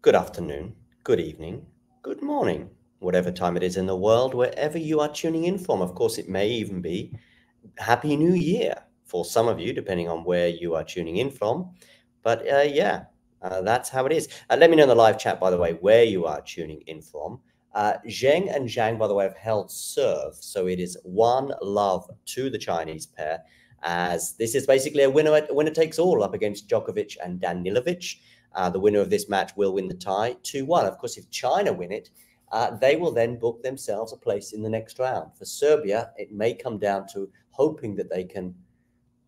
good afternoon, good evening, good morning, whatever time it is in the world, wherever you are tuning in from. Of course, it may even be Happy New Year for some of you, depending on where you are tuning in from. But uh, yeah, uh, that's how it is. Uh, let me know in the live chat, by the way, where you are tuning in from. Uh, Zheng and Zhang, by the way, have held serve. So it is one love to the Chinese pair, as this is basically a winner, winner takes all up against Djokovic and Danilovic. Uh, the winner of this match will win the tie 2 1. Of course, if China win it, uh, they will then book themselves a place in the next round. For Serbia, it may come down to hoping that they can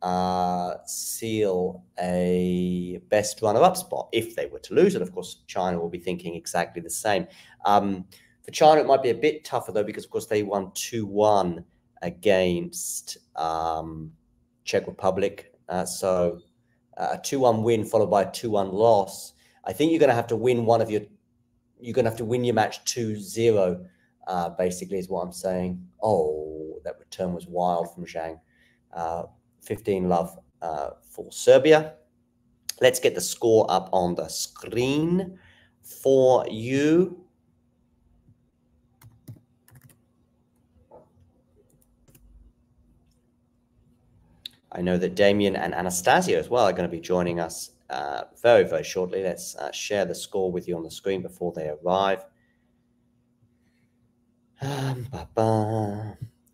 uh, seal a best runner-up spot if they were to lose it. Of course, China will be thinking exactly the same. Um, for China, it might be a bit tougher though, because of course they won two-one against um, Czech Republic. Uh, so a two-one win followed by a two-one loss. I think you're going to have to win one of your. You're going to have to win your match 2-0, uh, basically, is what I'm saying. Oh, that return was wild from Zhang. Uh, 15 love uh, for Serbia. Let's get the score up on the screen for you. I know that Damien and Anastasia as well are going to be joining us uh, very, very shortly. Let's uh, share the score with you on the screen before they arrive. Um.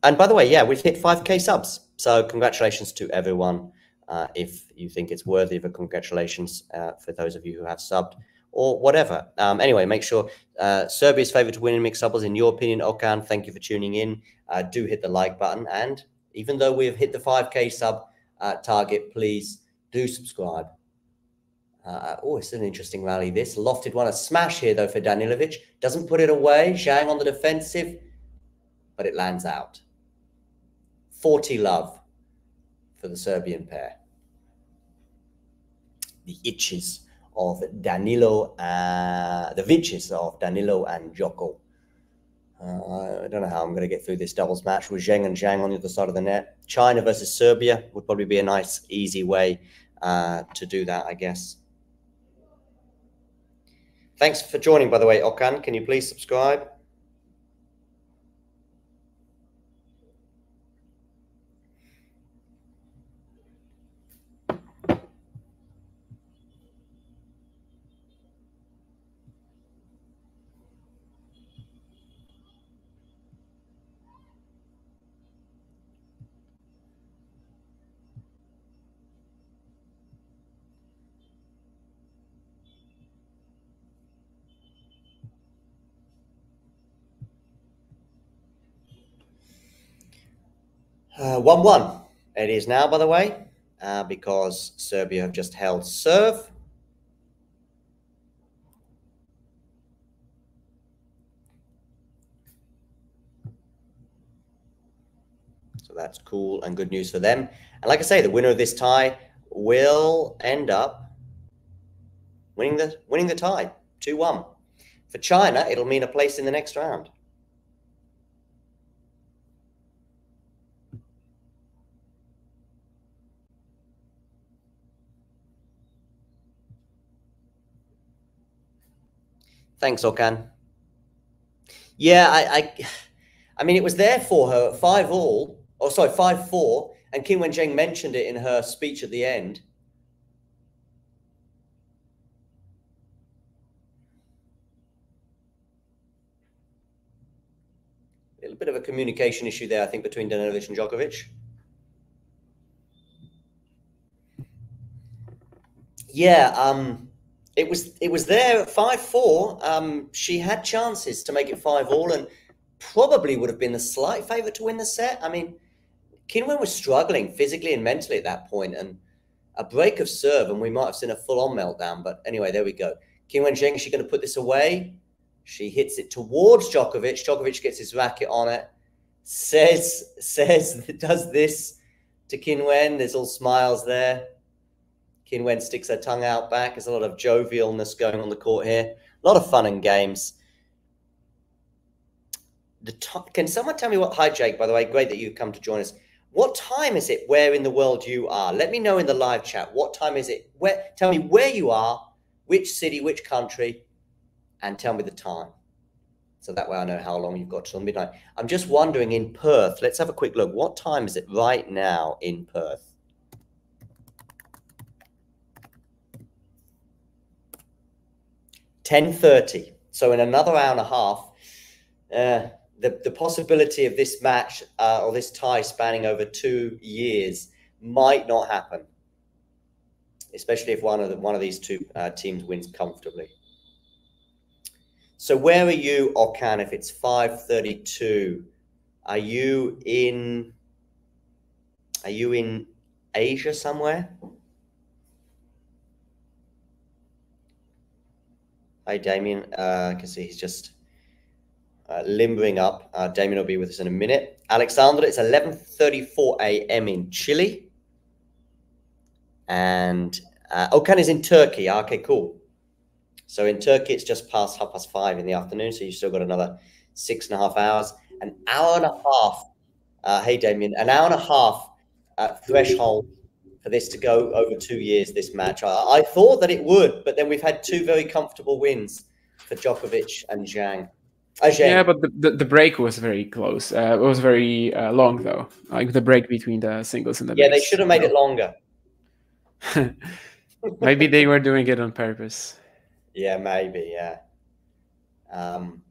And by the way, yeah, we've hit 5K subs. So congratulations to everyone. Uh, if you think it's worthy of a congratulations uh, for those of you who have subbed or whatever. Um, anyway, make sure uh, Serbia's favourite to win in mixed doubles, in your opinion, Okan. Thank you for tuning in. Uh, do hit the like button. And even though we have hit the 5K sub uh, target, please do subscribe. Uh, oh, it's an interesting rally, this. Lofted one, a smash here, though, for Danilovic. Doesn't put it away. Zhang on the defensive, but it lands out. 40 love for the Serbian pair. The itches of Danilo, uh, the vitches of Danilo and Joko. Uh, I don't know how I'm going to get through this doubles match with Zheng and Zhang on the other side of the net. China versus Serbia would probably be a nice, easy way uh, to do that, I guess. Thanks for joining, by the way, Okan. Can you please subscribe? 1 1. It is now, by the way, uh, because Serbia have just held serve. So that's cool and good news for them. And like I say, the winner of this tie will end up winning the winning the tie 2-1. For China, it'll mean a place in the next round. Thanks, Okan. Yeah, I, I, I mean, it was there for her five all, or sorry, five four, and Qinwen Zheng mentioned it in her speech at the end. A little bit of a communication issue there, I think, between Danilovic and Djokovic. Yeah, um, it was it was there at five four. Um, she had chances to make it five all, and probably would have been the slight favourite to win the set. I mean, Qin Wen was struggling physically and mentally at that point, and a break of serve, and we might have seen a full on meltdown. But anyway, there we go. Qinwen Zheng, is she going to put this away? She hits it towards Djokovic. Djokovic gets his racket on it. Says says does this to Qin Wen. There's all smiles there. Qin Wen sticks her tongue out back. There's a lot of jovialness going on the court here. A lot of fun and games. The can someone tell me what? Hi, Jake. By the way, great that you've come to join us. What time is it? Where in the world you are? Let me know in the live chat. What time is it? Where? Tell me where you are, which city, which country, and tell me the time. So that way I know how long you've got till midnight. I'm just wondering in Perth, let's have a quick look. What time is it right now in Perth? Ten thirty. So in another hour and a half, uh, the the possibility of this match uh, or this tie spanning over two years might not happen, especially if one of the, one of these two uh, teams wins comfortably. So where are you, Okan? If it's five thirty-two, are you in? Are you in Asia somewhere? Hi, Damien. Uh, I can see he's just uh, limbering up. Uh, Damien will be with us in a minute. Alexander, it's 11.34 a.m. in Chile. And uh, Okan is in Turkey. Ah, okay, cool. So in Turkey, it's just past half past five in the afternoon. So you've still got another six and a half hours. An hour and a half. Uh, hey, Damien, an hour and a half uh, threshold for this to go over two years, this match. I, I, thought that it would, but then we've had two very comfortable wins for Djokovic and Zhang. Uh, yeah, but the, the, the, break was very close. Uh, it was very uh, long, though. Like the break between the singles and the Yeah, mix, they should have made know. it longer. maybe they were doing it on purpose. Yeah, maybe. Yeah. Um,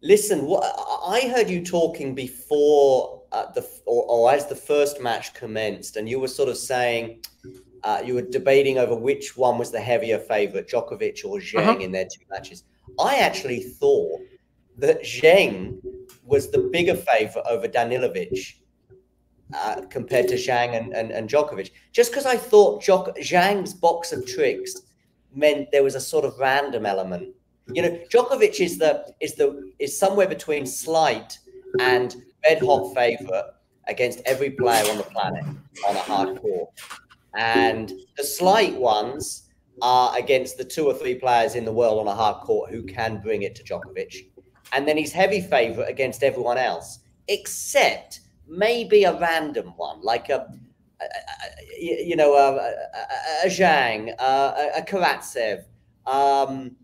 listen, what, I heard you talking before uh, the or, or, as the first match commenced, and you were sort of saying uh, you were debating over which one was the heavier favorite, Djokovic or Zheng, uh-huh. in their two matches. I actually thought that Zheng was the bigger favorite over Danilovic uh, compared to Zhang and, and, and Djokovic, just because I thought Djok- Zhang's box of tricks meant there was a sort of random element. You know, Djokovic is the is the is somewhere between slight and red hot favorite against every player on the planet on a hard court. And the slight ones are against the two or three players in the world on a hard court who can bring it to Djokovic. And then he's heavy favorite against everyone else, except maybe a random one, like a, you know, a, a, a Zhang, a, a Karatsev, um,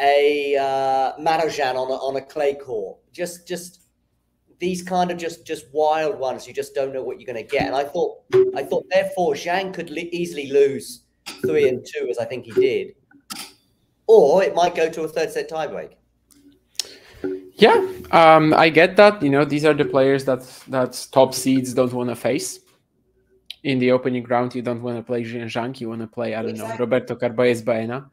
a uh, Marozsan on a, on a clay court. Just, just these kind of just just wild ones you just don't know what you're going to get. And i thought i thought therefore zhang could li- easily lose three and two as i think he did. Or it might go to a third set tiebreak. Yeah um, i get that you know these are the players that that top seeds don't want to face. In the opening round you don't want to play zhang you want to play i don't exactly. know roberto carballes baena.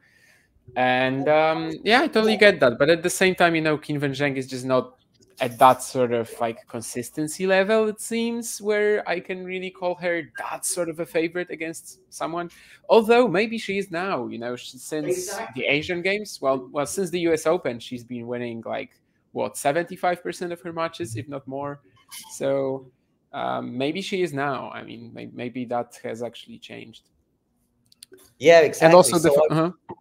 And um, yeah i totally get that but at the same time you know Qin Wen Zheng is just not at that sort of like consistency level it seems where i can really call her that sort of a favorite against someone. Although maybe she is now you know since exactly. the asian games well well since the us open she's been winning like what 75% of her matches if not more. So um, maybe she is now. I mean maybe that has actually changed. Yeah exactly. And also so the I, uh-huh.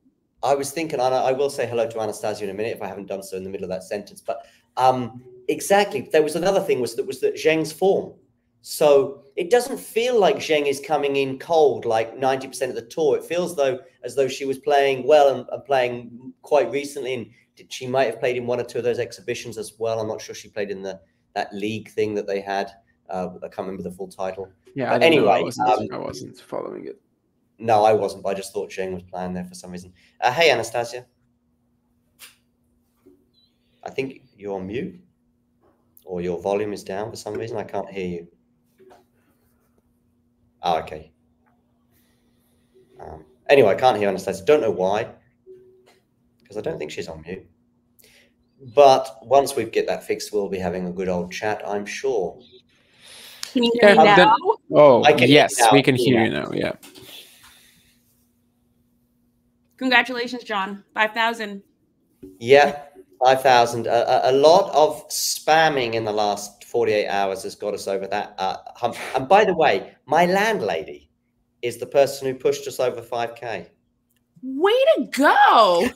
I was thinking I, I will say hello to anastasia in a minute if i haven't done so in the middle of that sentence but um, exactly. There was another thing was that was that Zheng's form. So it doesn't feel like Zheng is coming in cold like 90% of the tour. It feels though as though she was playing well and, and, playing quite recently. And she might have played in one or two of those exhibitions as well. I'm not sure she played in the that league thing that they had. Uh, I can't remember the full title. Yeah. anyway, I wasn't, um, I wasn't, following it. No, I wasn't. But I just thought Zheng was playing there for some reason. Uh, hey, Anastasia. I think you're on mute or your volume is down for some reason. I can't hear you. Oh, okay. Um, anyway, I can't hear Anastasia. Don't know why, because I don't think she's on mute. But once we get that fixed, we'll be having a good old chat, I'm sure. Can you hear me now? oh, yes, we can hear yeah. you now. Yeah. Congratulations, John. 5,000. Yeah, 5,000. A, a, lot of spamming in the last 48 hours has got us over that uh, hump. And by the way, my landlady is the person who pushed us over 5K. Way to go.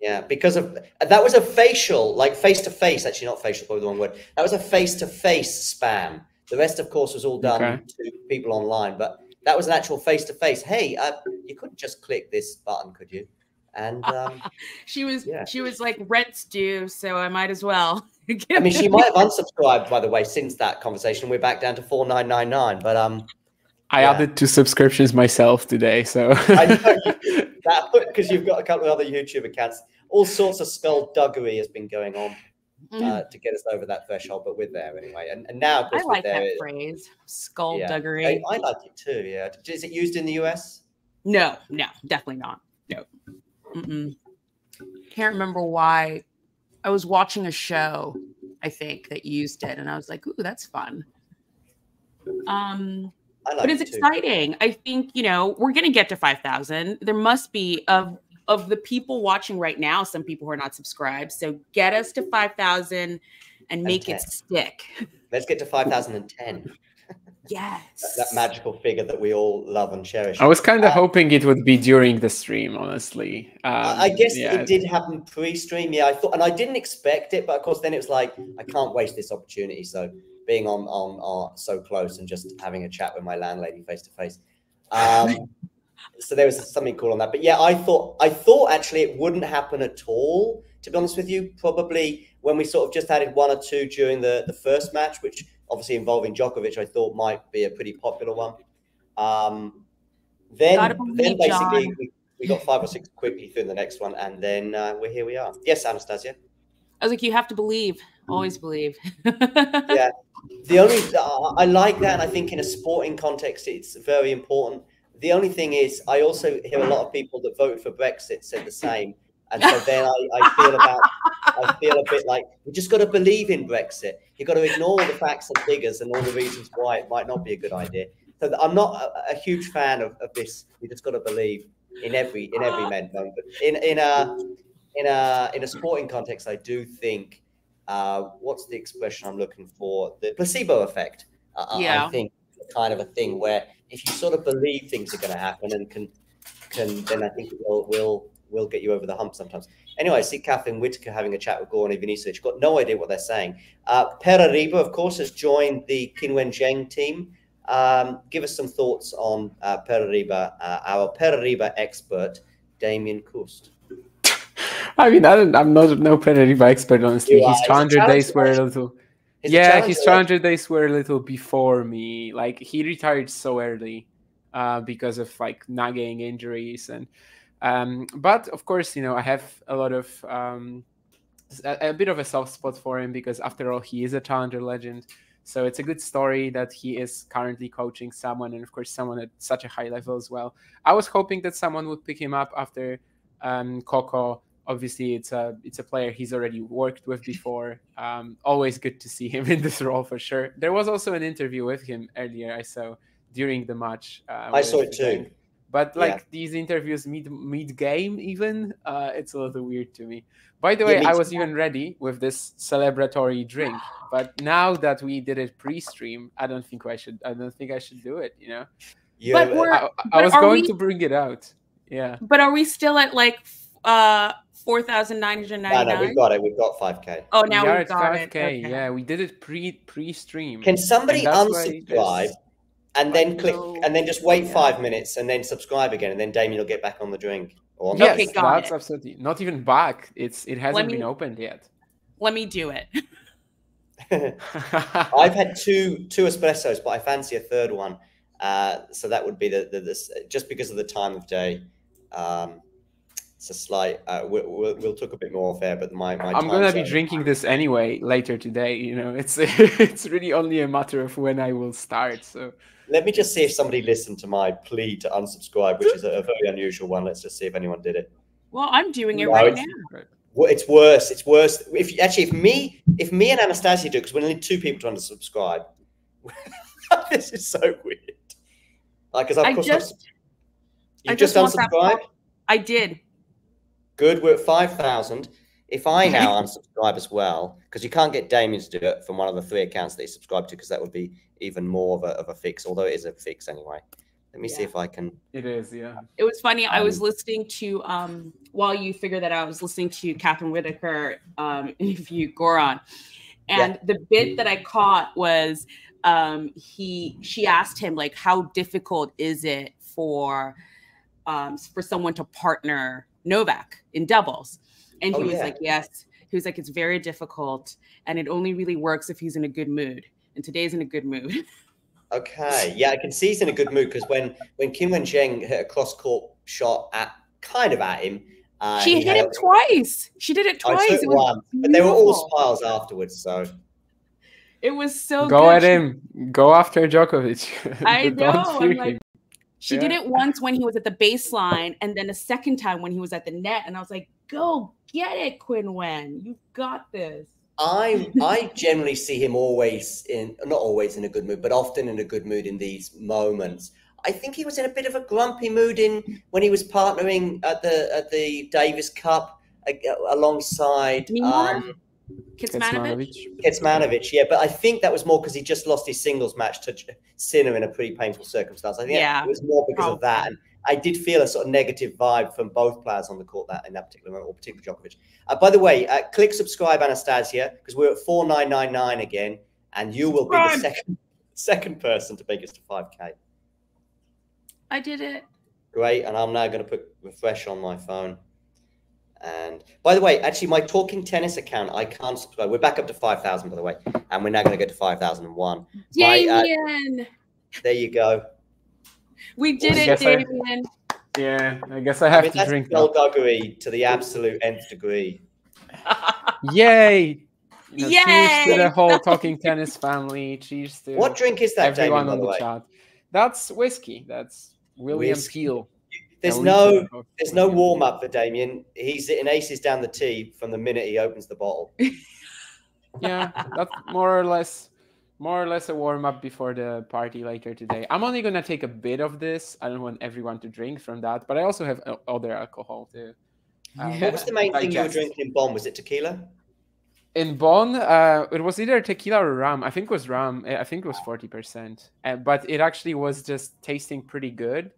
Yeah, because of that was a facial, like face to face, actually, not facial, probably the wrong word. That was a face to face spam. The rest, of course, was all done okay. to people online, but that was an actual face to face. Hey, uh, you couldn't just click this button, could you? And um, she was Yeah. she was like rent's due, so I might as well. I mean, she might have unsubscribed, by the way, since that conversation. We're back down to four nine nine nine. But um, I Yeah. added two subscriptions myself today, so I know you that because you've got a couple of other YouTube accounts. All sorts of skullduggery has been going on Mm, uh, to get us over that threshold, but we're there anyway. And, and now, of course, I like there. that phrase, skullduggery. I, I like it too. Yeah. Is it used in the US? No, no, definitely not. No. Mm-mm. Can't remember why. I was watching a show, I think, that used it, and I was like, "Ooh, that's fun." Um, I like but it's it exciting. I think you know we're gonna get to five thousand. There must be of of the people watching right now, some people who are not subscribed. So get us to five thousand and make it stick. Let's get to 5010. Yes. That, that magical figure that we all love and cherish. I was kind Uh, of hoping it would be during the stream, honestly. Um, I I guess yeah. it did happen pre-stream. Yeah, I thought, and I didn't expect it, but of course, then it was like I can't waste this opportunity. So being on on, on so close and just having a chat with my landlady face to face. Um, so there was something cool on that. But yeah, I thought I thought actually it wouldn't happen at all. To be honest with you, probably when we sort of just added one or two during the the first match, which obviously involving Djokovic, I thought might be a pretty popular one. Um, then then basically John. we, got five or six quickly through the next one, and then uh, we're here. We are. Yes, Anastasia. I was like, you have to believe. Always believe. Yeah. The only uh, I like that, and I think in a sporting context, it's very important. The only thing is, I also hear a lot of people that voted for Brexit said the same, and so then I, I feel about I feel a bit like we just got to believe in Brexit. You've got to ignore all the facts and figures and all the reasons why it might not be a good idea. So I'm not a, a huge fan of, of this. You just got to believe in every in every man moment. In in a in a in a sporting context, I do think uh, what's the expression I'm looking for? The placebo effect. Uh, I- I Yeah. think kind of a thing where if you sort of believe things are going to happen and can can then I think it will will will get you over the hump sometimes. Anyway, I see Catherine Whitaker having a chat with Goran Ivanisevic. Got no idea what they're saying. Uh, Pere Riba, of course, has joined the Qinwen Zheng team. Um, give us some thoughts on uh, Pere Riba, uh, our Pere Riba expert, Damien Kust. I mean, I don't, I'm not no Pere Riba expert, honestly. His He's a challenger challenger days were a little. Yeah, his legend. challenger days were a little before me. Like he retired so early uh, because of like nagging injuries and. Um, but of course, you know, I have a lot of um, a, a bit of a soft spot for him because after all, he is a challenger legend. So it's a good story that he is currently coaching someone, and of course, someone at such a high level as well. I was hoping that someone would pick him up after um, Coco. Obviously, it's a it's a player he's already worked with before. Um, always good to see him in this role for sure. There was also an interview with him earlier. I saw during the match. Uh, I saw it too. Zhang. But Yeah. like these interviews mid mid game, even uh, it's a little weird to me. By the way, me I was even ready with this celebratory drink, but now that we did it pre-stream, I don't think I should. I don't think I should do it. You know, You But have- we're- I, I was are going we- to bring it out. Yeah, but are we still at like uh four thousand nine hundred no, no, we've got it. We've got 5K. Oh, now we are we've at got 5K. it. Okay. Yeah, we did it pre pre-stream. Can somebody And that's why unsubscribe this- and then I click know. and then just wait Yeah. five minutes and then subscribe again and then Damien will get back on the drink? Or on Yes, Okay, that's it. absolutely not even back. It's it hasn't me- been opened yet. Let me do it. I've had two two espressos, but I fancy a third one. Uh, so that would be the, the this just because of the time of day. Um, it's a slight. Uh, we'll, we'll, we'll talk a bit more off air, but my my. I'm gonna be drinking this anyway later today. You know, it's it's really only a matter of when I will start. So Let me just see if somebody listened to my plea to unsubscribe, which is a, a very unusual one. Let's just see if anyone did it. Well, I'm doing it No, right it's- now. Well, it's worse. It's worse. If actually, if me, if me and Anastasia do, because we need two people to unsubscribe. this is so weird. Like, because I just- you I just, just want unsubscribed. I did. Good. We're at five thousand. If I now unsubscribe as well, because you can't get Damien to do it from one of the three accounts that he subscribed to, because that would be even more of a, of a fix. Although it is a fix anyway. Let me see if I can. it is, yeah. It was funny. I was Um, listening to um while you figure that out, I was listening to Catherine Whitaker um interview Goran. And the bit that I caught was um he she asked him like how difficult is it for um for someone to partner Novak in doubles. And he Oh, was yeah. like, yes. He was like, it's very difficult and it only really works if he's in a good mood. And today's in a good mood. Okay, yeah, I can see he's in a good mood because when when Qinwen Zheng hit a cross court shot at kind of at him, uh, she hit him a- twice. She did it twice. took It was, one, but they were all beautiful. smiles afterwards. So it was so Go good. at him. Go after Djokovic. I know, I'm like- She Yeah. did it once when he was at the baseline, and then a second time when he was at the net. And I was like, "Go get it, Qinwen. You've got this." I I generally see him always in not always in a good mood, but often in a good mood in these moments. I think he was in a bit of a grumpy mood in when he was partnering at the at the Davis Cup uh, alongside Nimar? um, Kitsmanovic. Kecmanovic. Kecmanovic. Yeah, but I think that was more because he just lost his singles match to Sinner in a pretty painful circumstance. I think Yeah, it was more because of that. And I did feel a sort of negative vibe from both players on the court that in that particular moment, or particularly Djokovic. Uh, by the way, uh, click subscribe, Anastasia, because we're at four nine nine nine again, and you will be the second second person to make us to five k. I did it. Great, and I'm now going to put refresh on my phone. And by the way, actually, my talking tennis account, I can't subscribe. We're back up to five thousand, by the way, and we're now going to go to five thousand and one. My, uh, There you go. We did I it, guess Damien. Yeah, I guess I I have mean, to that's drink now. to the absolute nth degree. Yay! You know, Cheers to the whole talking tennis family. Cheers to What drink is that, everyone Damien, by on the the chat. That's whiskey. That's William Whiskey. Peel. There's no there's no warm up for Damien. He's in aces down the tee from the minute he opens the bottle. Yeah, that's more or less more or less a warm up before the party later today. I'm only gonna take a bit of this. I don't want everyone to drink from that, but I also have other alcohol too. Um, What was the main thing you were drinking in Bonn? Was it tequila? In Bonn, uh, it was either tequila or rum. I think it was rum. I think it was forty percent, uh, but it actually was just tasting pretty good.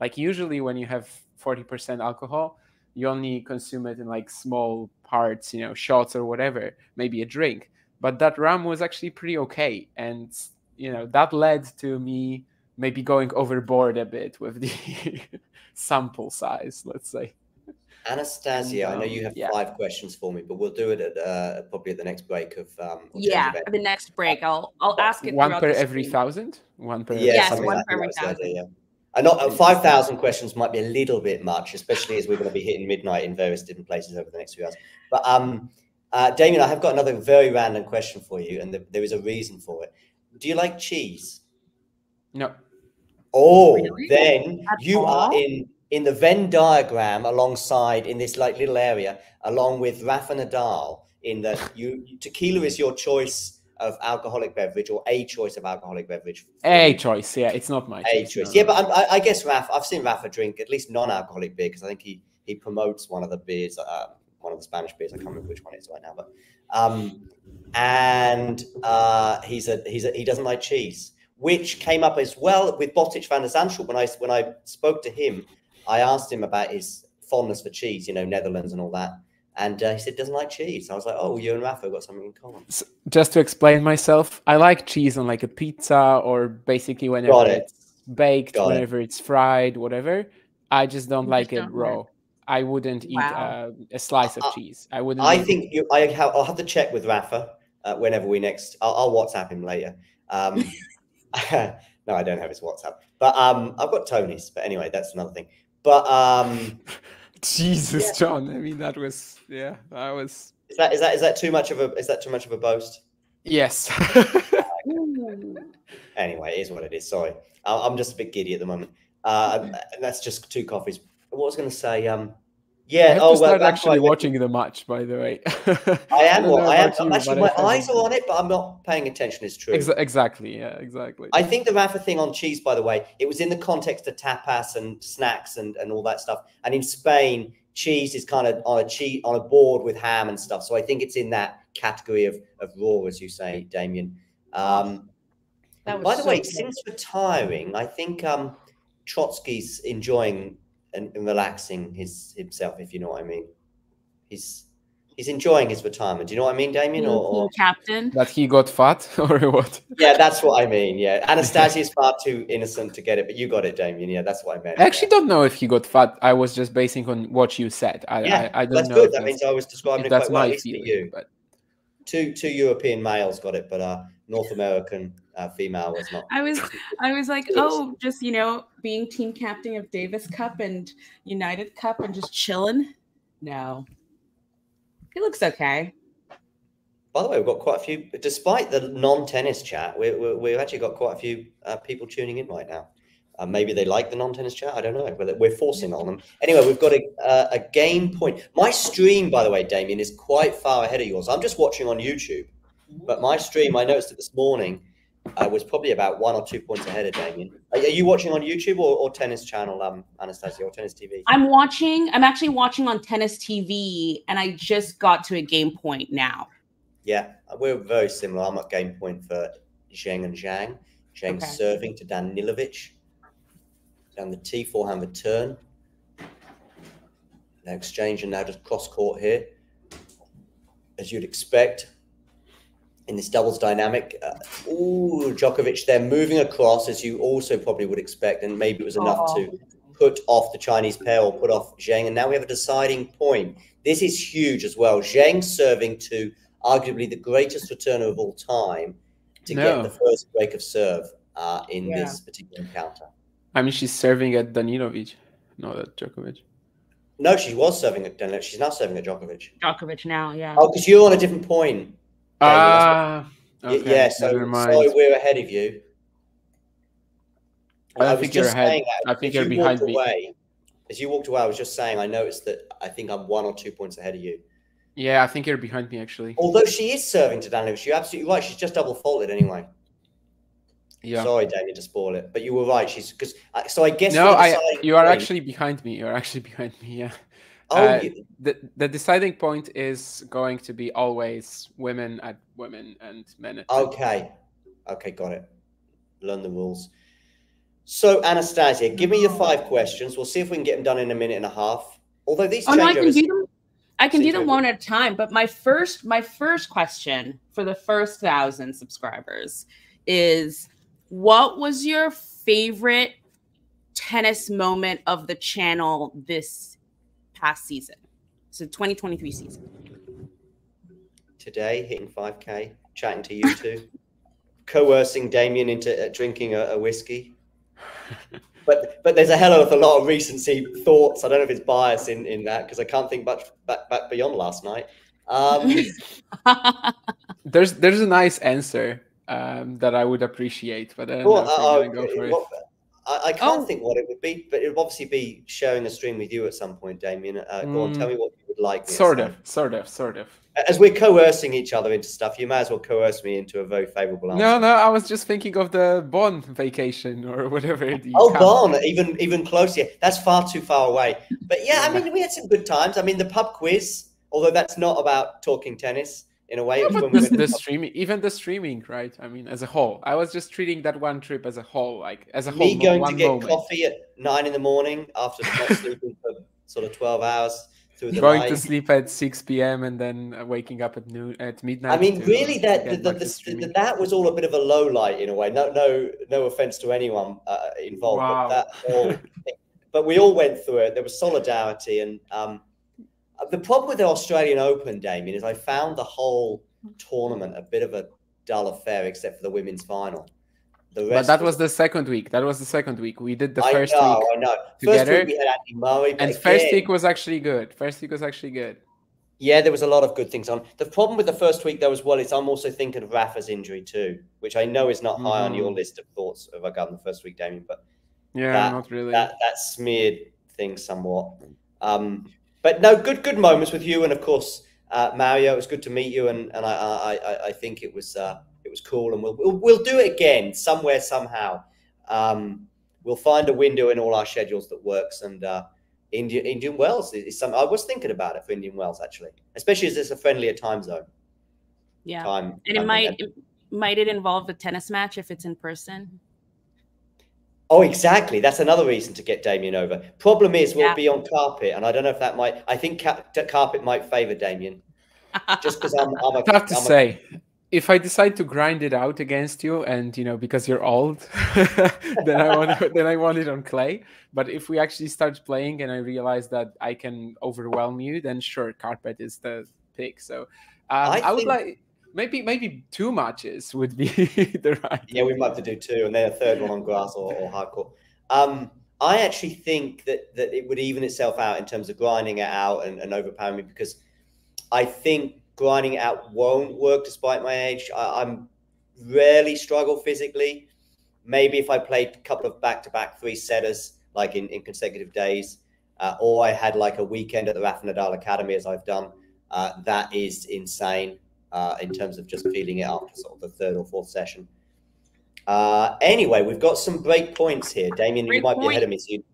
Like usually, when you have forty percent alcohol, you only consume it in like small parts, you know, shots or whatever, maybe a drink. But that RAM was actually pretty okay, and you know that led to me maybe going overboard a bit with the sample size. Let's say. Anastasia, I know um, you have yeah. five questions for me, but we'll do it at uh, probably at the next break of um Yeah, change of for the next break, I'll I'll ask it One per the every stream. thousand. One per. Yeah, Yes, one like per every That's the idea, yeah. I know uh, five thousand questions might be a little bit much, especially as we're going to be hitting midnight in various different places over the next few hours. But um, uh, Damien, I have got another very random question for you, and th- there is a reason for it. Do you like cheese? No. Oh, Really? then At you are in in the Venn diagram alongside in this like little area, along with Rafa Nadal. In that you tequila is your choice of alcoholic beverage or a choice of alcoholic beverage. A choice, yeah. It's not my A choice. choice. no, Yeah, no, but. I'm, I, I guess Rafa. I've seen Rafa drink at least non-alcoholic beer because I think he he promotes one of the beers, uh, one of the Spanish beers. I can't remember which one it is right now, but um, and uh, he's a he's a, he doesn't like cheese, which came up as well with Botic van der Zandschulp. When I when I spoke to him, I asked him about his fondness for cheese, you know, Netherlands and all that. And uh, he said doesn't like cheese. I was like, oh, you and Rafa got something in common. S- just to explain myself, I like cheese on like a pizza or basically whenever it. it's baked, Got it. whenever it's fried, whatever. I just don't You like just it don't raw. I wouldn't eat Wow. uh, a slice of cheese. I wouldn't. I think you, I have, I'll have to check with Rafa uh, whenever we next. I'll, I'll WhatsApp him later. Um, no, I don't have his WhatsApp, but um, I've got Tony's. But anyway, that's another thing. but um, Jesus, Yeah. John. I mean, that was yeah, that was is that is that is that too much of a is that too much of a boast? yes. Anyway, it is what it is. Sorry, I- I'm just a bit giddy at the moment. Uh, and that's just two coffees. What was I going to say? Um, I yeah. have oh, to well, start actually watching the match, by the way. I am. don't wa- know I am. about you, actually, my eyes are on it, but I'm not paying attention. It's true. Exa- exactly. Yeah. Exactly. I think the Rafa thing on cheese, by the way, it was in the context of tapas and snacks and, and all that stuff. And in Spain, cheese is kind of on a cheese on a board with ham and stuff. So I think it's in that category of, of raw, as you say, Damien. Um, That was by the so way, good. since retiring, I think um, Trotsky's enjoying and, and relaxing his himself, if you know what I mean. He's he's enjoying his retirement. Do you know what I mean, Damien? Or, or... captain? That he got fat or what? Yeah, that's what I mean. Yeah, Anastasia is far too innocent to get it, but you got it, Damien. Yeah, that's what I meant. I actually yeah. don't know if he got fat. I was just basing on what you said. I, yeah, I, I don't that's know. good. That means I was describing it that's quite well. my feeling, you. but two two European males got it, but uh, North American uh, female was not. I was I was like, oh, just you know, being team captain of Davis Cup and United Cup and just chilling. No, he looks okay. By the way, we've got quite a few, despite the non-tennis chat, we, we, we've actually got quite a few uh, people tuning in right now. Uh, maybe they like the non-tennis chat. I don't know, but we're forcing on them. Anyway, we've got a, uh, a game point. My stream, by the way, Damien, is quite far ahead of yours. I'm just watching on YouTube, but my stream, I noticed it this morning, uh, was probably about one or two points ahead of Damien. Are, you watching on YouTube or, or Tennis Channel, um, Anastasia, or Tennis TV? I'm watching. I'm actually watching on Tennis TV, and I just got to a game point now. Yeah, we're very similar. I'm at game point for Zheng and Zhang. Zheng Okay. serving to Danilovic. Down the T, forehand return. Now exchange and now just cross court here. As you'd expect in this doubles dynamic. Uh, ooh, Djokovic there moving across as you also probably would expect, and maybe it was enough Oh. to put off the Chinese pair or put off Zheng. And now we have a deciding point. This is huge as well. Zheng serving to arguably the greatest returner of all time to No. get the first break of serve uh, in Yeah. this particular encounter. I mean, she's serving at Danilovic, not at Djokovic. No, she was serving at Danilovic. She's now serving at Djokovic. Djokovic now, yeah. Oh, because you're on a different point. Ah, Y- okay, yeah, so, we're ahead of you. I don't think you're ahead. that I think you're you behind me. Away, as you walked away, I was just saying I noticed that I think I'm one or two points ahead of you. Yeah, I think you're behind me actually. Although she is serving to Danilovic, you're absolutely right. She's just double faulted anyway. Yeah. Sorry, Damien, to spoil it, but you were right. She's because so I guess no, I. You are actually behind me. You're actually behind me. Yeah. Oh, uh, you- The the deciding point is going to be always women at women and men at men. okay, okay, got it. Learn the rules. So Anastasia, give me your five questions. We'll see if we can get them done in a minute and a half. Although these Oh no, I can do them. I can do them one at a time. But my first, my first question for the first thousand subscribers is, what was your favorite tennis moment of the channel this past season? So 2023 season. today, hitting 5K, chatting to you two, coercing Damien into uh, drinking a, a whiskey. But but there's a hell of a lot of recency thoughts. I don't know if it's bias in, in that because I can't think much back, back beyond last night. Um, There's there's a nice answer um, that I would appreciate, but I don't well, know if uh, we're uh, gonna go for it. I, I can't Oh. think what it would be, but it would obviously be sharing a stream with you at some point, Damien. Uh, Go on, Mm. tell me what you would like. Sort of, sort of, sort of. As we're coercing each other into stuff, you may as well coerce me into a very favourable answer. No, no, I was just thinking of the Bonn vacation or whatever. Oh, Barn, even even closer. That's far too far away. But yeah, I mean, we had some good times. I mean, the pub quiz, although that's not about talking tennis in a way. It was when we the, went to the the pub- streaming, even the streaming, right? I mean, as a whole, I was just treating that one trip as a whole, like as a whole. me going to get moment. coffee at nine in the morning after not sleeping for sort of twelve hours through the going night. to sleep at 6 p.m. and then uh, waking up at noon at midnight. I mean, really, that the, the, the, that was all a bit of a low light in a way. No, no, no offense to anyone uh, involved, Wow. but that whole. thing. But we all went through it. There was solidarity, and um, the problem with the Australian Open, Damien, is I found the whole tournament a bit of a dull affair, except for the women's final. The but that was the second week. That was the second week. We did the I first know, week, I know. First together, week we had Andy Murray, and first week was actually good. First week was actually good. Yeah, there was a lot of good things on. The problem with the first week, though, as well, is I'm also thinking of Rafa's injury too, which I know is not high on your Mhm. list of thoughts of regarding the first week, Damien, but Yeah, That- not really. that that smeared things somewhat. Um, but no, good good moments with you, and of course uh, Mario. It was good to meet you, and and I I, I, I think it was uh, it was cool, and we'll, we'll we'll do it again somewhere somehow. Um, we'll find a window in all our schedules that works, and uh, Indian Indian Wells is, is something I was thinking about it for Indian Wells actually, especially as it's a friendlier time zone. Yeah. Time, And it might it, might it involve a tennis match if it's in person? Oh, exactly. That's another reason to get Damien over. Problem is, we'll Yeah. be on carpet, and I don't know if that might. I think ca- carpet might favour Damien. Just because I'm, I'm a, I have to I'm a- say, if I decide to grind it out against you, and you know because you're old, then I want then I want it on clay. But if we actually start playing and I realize that I can overwhelm you, then sure, carpet is the pick. So um, I I, would like maybe maybe two matches would be the right. Yeah, we'd have to do two, and then a third one on grass or, or hard court. Um, I actually think that that it would even itself out in terms of grinding it out and, and overpowering me because I think grinding it out won't work despite my age. I, I'm rarely struggle physically. Maybe if I played a couple of back-to-back three setters like in, in consecutive days, uh, or I had like a weekend at the Rafa Nadal Academy as I've done, uh, that is insane uh, in terms of just feeling it after sort of the third or fourth session. Uh, anyway, we've got some break points here. Damien, you Break might be ahead of me. So you,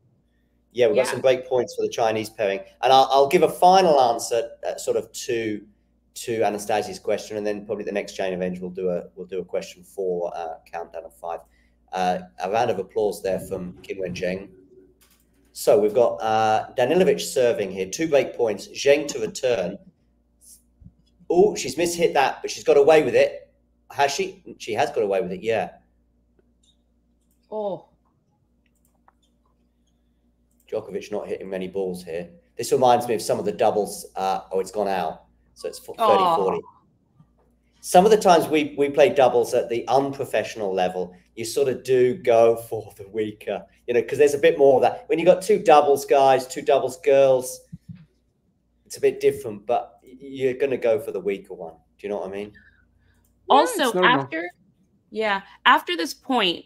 yeah, we've got some break points for the Chinese pairing. And I'll, I'll give a final answer uh, sort of to to Anastasia's question, and then probably the next chain event we'll do a we'll do a question for uh, countdown of five. Uh, a round of applause there from Qinwen Zheng. So we've got uh, Danilovic serving here, two break points. Zheng to return. Oh, she's mishit that, but she's got away with it. Has she? She has got away with it. Yeah. Oh, Djokovic not hitting many balls here. This reminds me of some of the doubles. Uh, oh, it's gone out. So it's 30 Oh. 40. Some of the times we, we play doubles at the unprofessional level, you sort of do go for the weaker, you know, because there's a bit more of that. When you've got two doubles guys, two doubles girls, it's a bit different, but you're going to go for the weaker one. Do you know what I mean? Also it's normal. after yeah after this point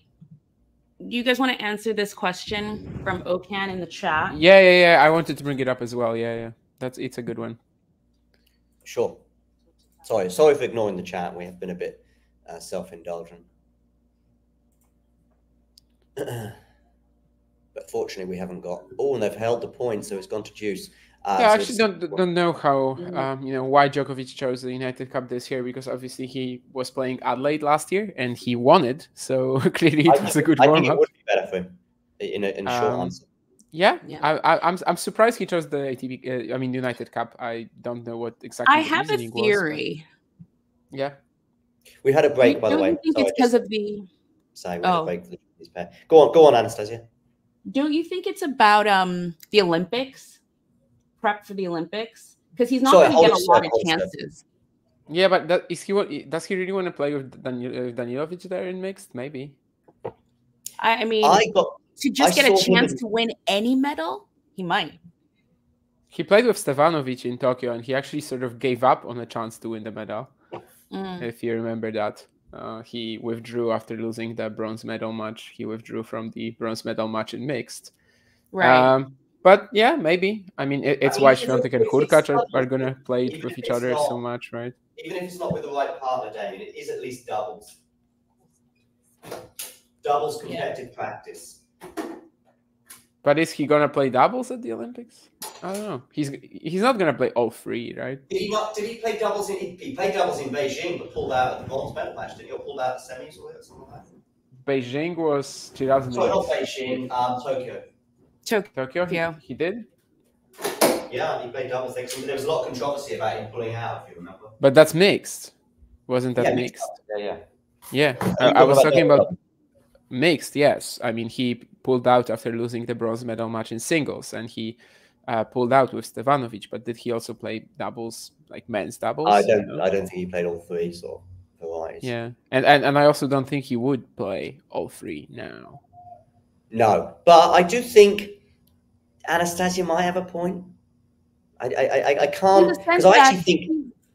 do you guys want to answer this question from okan in the chat Yeah, yeah, yeah. I wanted to bring it up as well. Yeah, yeah. That's it's a good one. Sure. Sorry, sorry for ignoring the chat. We have been a bit uh, self-indulgent. but fortunately, we haven't got. Oh, and they've held the point, so it's gone to juice. Uh, yeah, I so actually don't don't know how Mhm. um, you know why Djokovic chose the United Cup this year because obviously he was playing Adelaide last year and he won it, so clearly I it was a think- good I warm think it would be better for him in a, in a short Um, answer. Yeah, Yeah. I, I, I'm I'm surprised he chose the ATP. Uh, I mean United Cup. I don't know what exactly. i the have a reasoning was, but- theory yeah, We had a break, by the don't way. you think Sorry, it's because just of the say we had a Oh. break for the Go on, go on, Anastasia. don't you think it's about um the olympics prep for the olympics because he's not Sorry, going to get a lot of sec, hold chances yeah, but that, is he what? Does he really want to play with Daniel, uh, Danilovic there in mixed? Maybe. i, I mean I got to just I get a saw him chance in- to win any medal he might He played with Stefanovic in Tokyo, and he actually sort of gave up on a chance to win the medal. Mm. if you remember that. Uh, he withdrew after losing the bronze medal match. He withdrew from the bronze medal match in mixed. right Um, but yeah, maybe. I mean, it, it's mean, why it's Swiatek and always Hurkacz are, are going to play Even with each it's other so much, right? even if it's not with the right partner, Damien, it is at least doubles. Doubles competitive practice. But is he going to play doubles at the Olympics? I don't know. He's he's not going to play all three, right? Did he not? Did he play doubles in? He played doubles in Beijing, but pulled out at the bronze medal match. Didn't he? Or pulled out at the semis or something like that. Beijing was Sorry, not Beijing. Um, Tokyo. Tok- Tokyo, he, Yeah. he did. Yeah, he played doubles there. 'cause There was a lot of controversy about him pulling out, if you remember. But that's mixed. Wasn't that yeah, mixed? Yeah, yeah. Yeah. I, I was talking the- about Mixed, yes. I mean, he pulled out after losing the bronze medal match in singles, and he uh, pulled out with Stefanovic. But did he also play doubles, like men's doubles? I don't. know? I don't think he played all three or varieties. Yeah, and, and and I also don't think he would play all three now. No, but I do think Anastasia might have a point. I I I, I can't In the sense because I actually think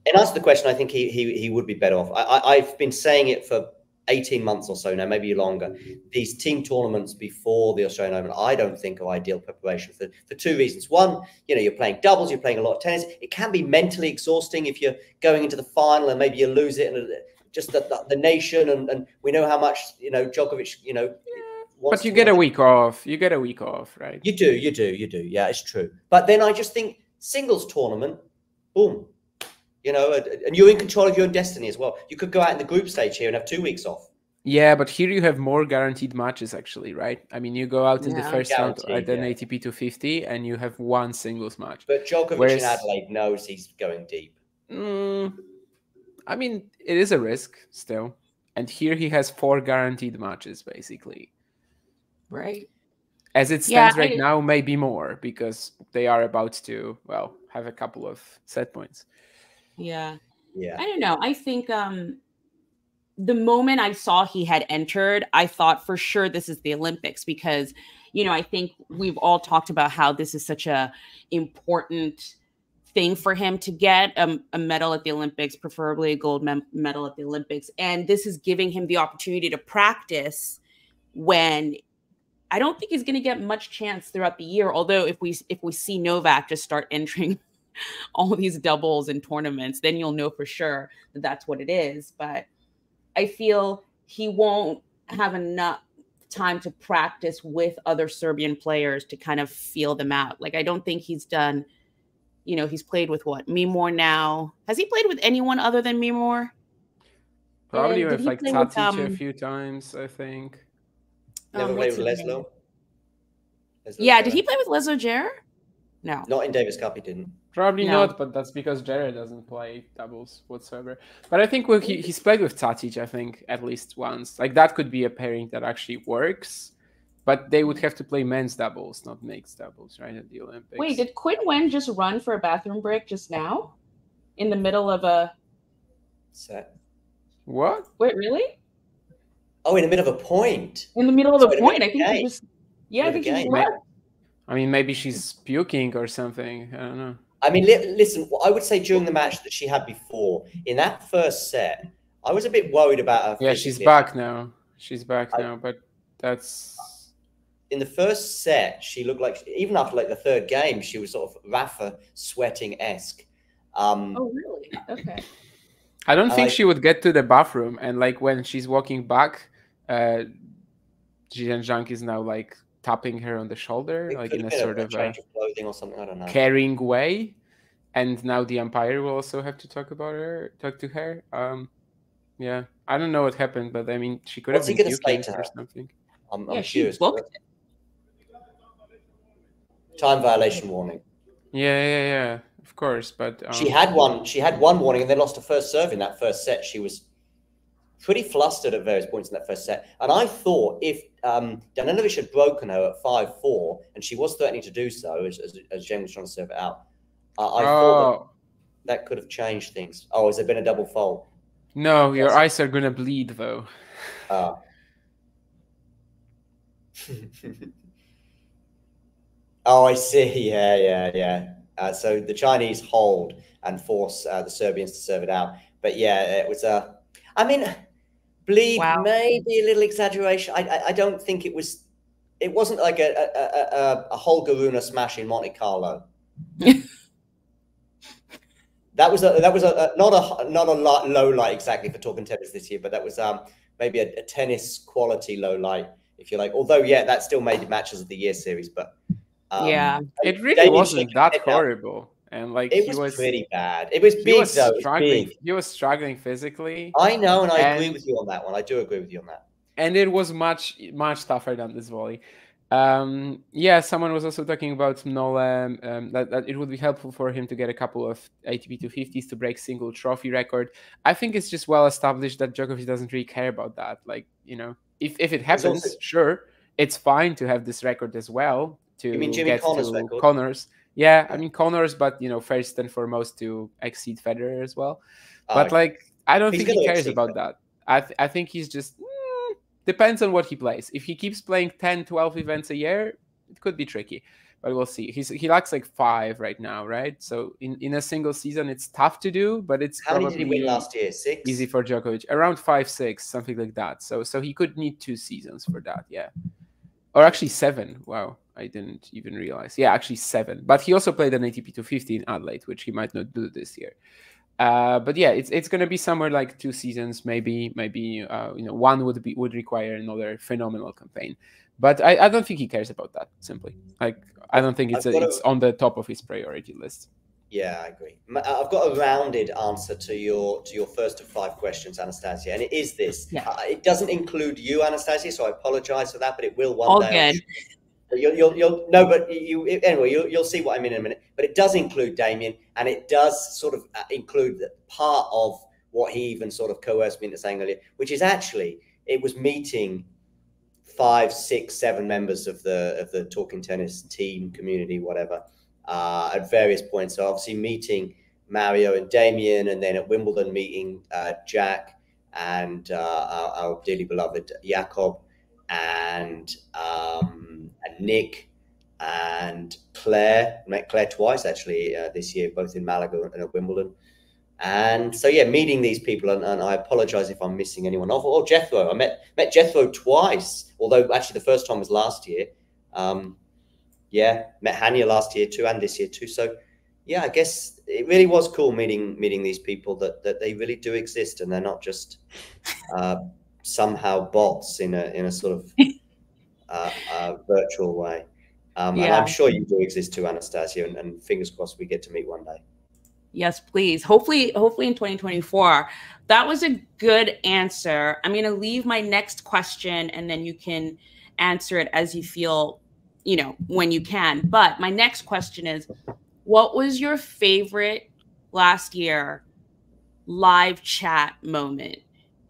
in answer to the question, I think he he he would be better off. I, I I've been saying it for. 18 months or so now, maybe longer. These team tournaments before the Australian Open, I don't think are ideal preparation for, for two reasons. One, you know, you're playing doubles, you're playing a lot of tennis. It can be mentally exhausting if you're going into the final and maybe you lose it, and uh, just the, the, the nation, and, and we know how much you know Djokovic, you know. wants But you get a week off. You get a week off, right? You do, you do, you do. Yeah, it's true. But then I just think singles tournament, boom. You know, and- and you're in control of your own destiny as well. You could go out in the group stage here and have two weeks off. Yeah, but here you have more guaranteed matches, actually, right? I mean, you go out in the first round at an yeah. ATP 250, and you have one singles match. But Djokovic Whereas- in Adelaide knows he's going deep. Mm, I mean, it is a risk still. And here he has four guaranteed matches, basically. Right. As it stands yeah, right I... now, maybe more because they are about to, well, have a couple of set points. Yeah. Yeah. I don't know. I think um the moment I saw he had entered, I thought for sure this is the Olympics because, you know, I think we've all talked about how this is such a important thing for him to get a, a medal at the Olympics, preferably a gold mem- medal at the Olympics, and this is giving him the opportunity to practice when I don't think he's going to get much chance throughout the year. Although if we if we see Novak just start entering all these doubles and tournaments, then you'll know for sure that that's what it is. But I feel he won't have enough time to practice with other Serbian players to kind of feel them out. Like I don't think he's done. You know, he's played with what Miomir now. Has he played with anyone other than Miomir? Probably with like Tati um, a few times, I think. Never um, played with Laslo. Laslo yeah, did he play with Laslo Djere? No. Not in Davis Cup, he didn't. Probably no. not, but that's because Djere doesn't play doubles whatsoever. But I think well, he, he's played with Ćaćić, I think, at least once. Like that could be a pairing that actually works. But they would have to play men's doubles, not mixed doubles, right? At the Olympics. Wait, did Qinwen just run for a bathroom break just now? In the middle of a set. What? Wait, really? Oh, in the middle of a point. In the middle of so a point. I think he just yeah, I think he left. I mean, maybe she's puking or something. I don't know. I mean, li- listen, I would say during the match that she had before, in that first set, I was a bit worried about her. Yeah, she's back now. She's back I, now, but that's. In the first set, she looked like, even after like the third game, she was sort of Rafa sweating esque. Um, oh, really? Okay. I don't think I, she would get to the bathroom, and like when she's walking back, uh, Zhizhen Zhang is now like tapping her on the shoulder, it like in a sort a of a clothing or something. I don't know. caring way. And now the umpire will also have to talk about her, talk to her. Um, yeah, I don't know what happened, but I mean, she could What's have been puking or something. I'm, I'm yeah, curious. Time violation warning. Yeah, yeah, yeah. Of course, but um... she had one. She had one warning, and they lost her first serve in that first set. She was pretty flustered at various points in that first set. And I thought if um, Danilovic had broken her at 5 4, and she was threatening to do so as, as, as Jen was trying to serve it out, uh, I oh. thought that, that, could have changed things. Oh, has there been a double fault? No, your yes. eyes are going to bleed, though. Uh. oh, I see. Yeah, yeah, yeah. Uh, so the Chinese hold and force uh, the Serbians to serve it out. But yeah, it was a. I mean, Bleed, wow. maybe a little exaggeration. I, I, I don't think it was. It wasn't like a a, a, a Holger Rune smash in Monte Carlo. that was a that was a, a, not a not a low light exactly for talking tennis this year, but that was um maybe a, a tennis quality low light, if you like. Although yeah, that still made matches of the year series, but um, yeah, it really wasn't that horrible and like it was, was, pretty bad. It was big was though. Struggling. Big. He was struggling physically. I know, and I and, agree with you on that one. I do agree with you on that. And it was much much tougher than this volley. Um, yeah, someone was also talking about Nole um, that, that it would be helpful for him to get a couple of ATP 250s to break single trophy record. I think it's just well established that Djokovic doesn't really care about that. Like, you know, if, if it happens, also, sure, it's fine to have this record as well to you mean Jimmy get Connors? Connors. Yeah, I mean Connors, but you know, first and foremost to exceed Federer as well. Oh, but like, I don't think he cares about that. I th- I think he's just mm, depends on what he plays. If he keeps playing 10, 12 events a year, it could be tricky. But we'll see. He's he lacks like five right now, right? So in, in a single season, it's tough to do, but it's how many did he win last year? Six. Easy for Djokovic, around five, six, something like that. So so he could need two seasons for that, yeah, or actually seven. Wow. I didn't even realize. Yeah, actually seven. But he also played an ATP 250 in Adelaide, which he might not do this year. Uh, but yeah, it's it's gonna be somewhere like two seasons, maybe maybe uh, you know one would be would require another phenomenal campaign. But I, I don't think he cares about that. Simply, like I don't think it's a, it's on the top of his priority list. Yeah, I agree. I've got a rounded answer to your to your first of five questions, Anastasia, and it is this. Yeah. Uh, it doesn't include you, Anastasia, so I apologize for that, but it will one All day. good. You'll, you'll, you'll no, but you anyway. You'll, you'll see what I mean in a minute. But it does include Damien, and it does sort of uh, include part of what he even sort of coerced me into saying earlier, which is actually it was meeting five, six, seven members of the of the talking tennis team community, whatever, uh, at various points. So obviously meeting Mario and Damien, and then at Wimbledon meeting uh, Jack and uh, our, our, dearly beloved Jakob and um, and Nick and Claire. Met Claire twice actually uh, this year, both in Malaga and at Wimbledon. And so yeah, meeting these people, and, and I apologize if I'm missing anyone off. Or Jethro, I met met Jethro twice, although actually the first time was last year. Um, yeah, met Hanya last year too, and this year too. So yeah, I guess it really was cool meeting meeting these people that that they really do exist, and they're not just uh, somehow bots in a in a sort of uh, uh, virtual way. Um, yeah. And I'm sure you do exist too, Anastasia, and, and fingers crossed we get to meet one day. Yes, please. Hopefully, hopefully in 2024. That was a good answer. I'm going to leave my next question and then you can answer it as you feel, you know, when you can. But my next question is what was your favorite last year live chat moment?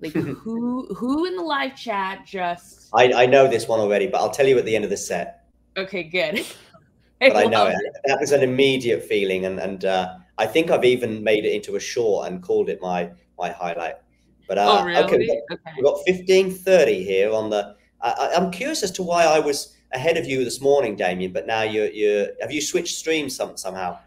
Like who who in the live chat just I, I know this one already, but I'll tell you at the end of the set. Okay, good. but I know it. it. That was an immediate feeling and and uh I think I've even made it into a short and called it my my highlight. But uh, oh, really? okay, we've got, okay. we've got fifteen thirty here on the. I, am curious as to why I was ahead of you this morning, Damien. But now you're you're have you switched streams some, somehow?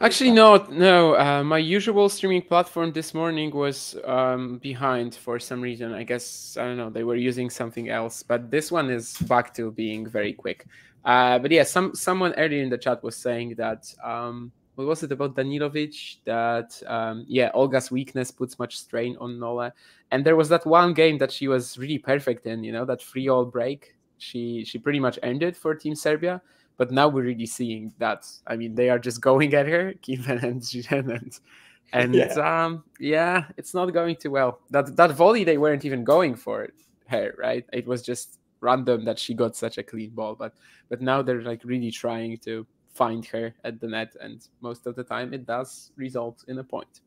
Actually, no, no. Uh, my usual streaming platform this morning was um, behind for some reason. I guess I don't know. They were using something else, but this one is back to being very quick. Uh, but yeah, some someone earlier in the chat was saying that. Um, what was it about Danilovic that um, yeah Olga's weakness puts much strain on Nole, and there was that one game that she was really perfect in, you know, that free all break. She she pretty much ended for Team Serbia, but now we're really seeing that. I mean, they are just going at her, Qinwen and Zhizhen, and and yeah. um yeah, it's not going too well. That that volley they weren't even going for her, right? It was just random that she got such a clean ball, but but now they're like really trying to find her at the net, and most of the time it does result in a point.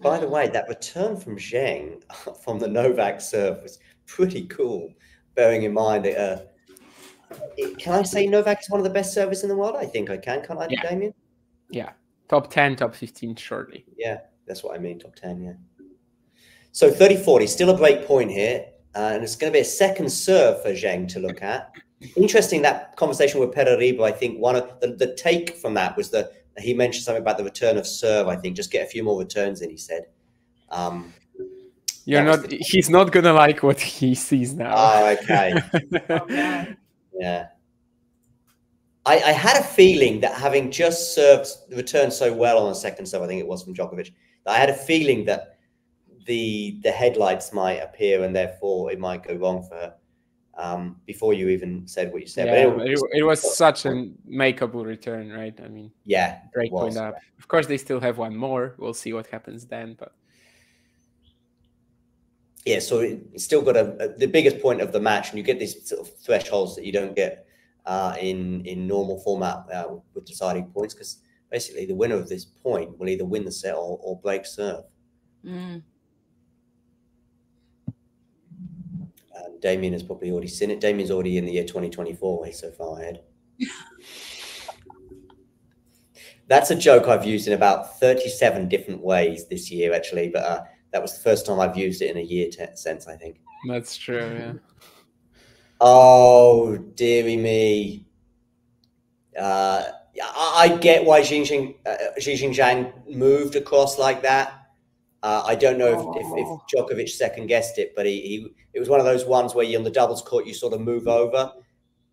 By the way, that return from Zheng from the Novak serve was pretty cool, bearing in mind that. Uh, can I say Novak is one of the best servers in the world? I think I can. Can't I, yeah. Damien? Yeah, top ten, top fifteen, shortly. Yeah, that's what I mean. Top ten, yeah. So 30-40, still a break point here, uh, and it's going to be a second serve for Zheng to look at interesting that conversation with Pere Riba. I think one of the, the take from that was that he mentioned something about the return of serve. I think just get a few more returns in. He said. Um, You're not. He's not gonna like what he sees now. Oh, okay. yeah. I, I, had a feeling that having just served returned so well on the second serve, I think it was from Djokovic, I had a feeling that the the headlights might appear and therefore it might go wrong for her um, before you even said what you said. Yeah, it, it, it, was such a makeable return, right? I mean, yeah, great point up. Of course, they still have one more. We'll see what happens then, but yeah, so it's still got a, a, the biggest point of the match, and you get these sort of thresholds that you don't get uh, in in normal format uh, with deciding points because basically the winner of this point will either win the set or, or break serve. Mm. Damien has probably already seen it. Damien's already in the year 2024. He's so far ahead. That's a joke I've used in about 37 different ways this year, actually. But uh, that was the first time I've used it in a year t- sense, I think. That's true, yeah. Oh, dearie me. Uh, I get why Xi Jinping, uh, Xi Jinping moved across like that. Uh, I don't know if, oh. if, if, oh. Djokovic second guessed it, but he, he it was one of those ones where you're on the doubles court you sort of move over,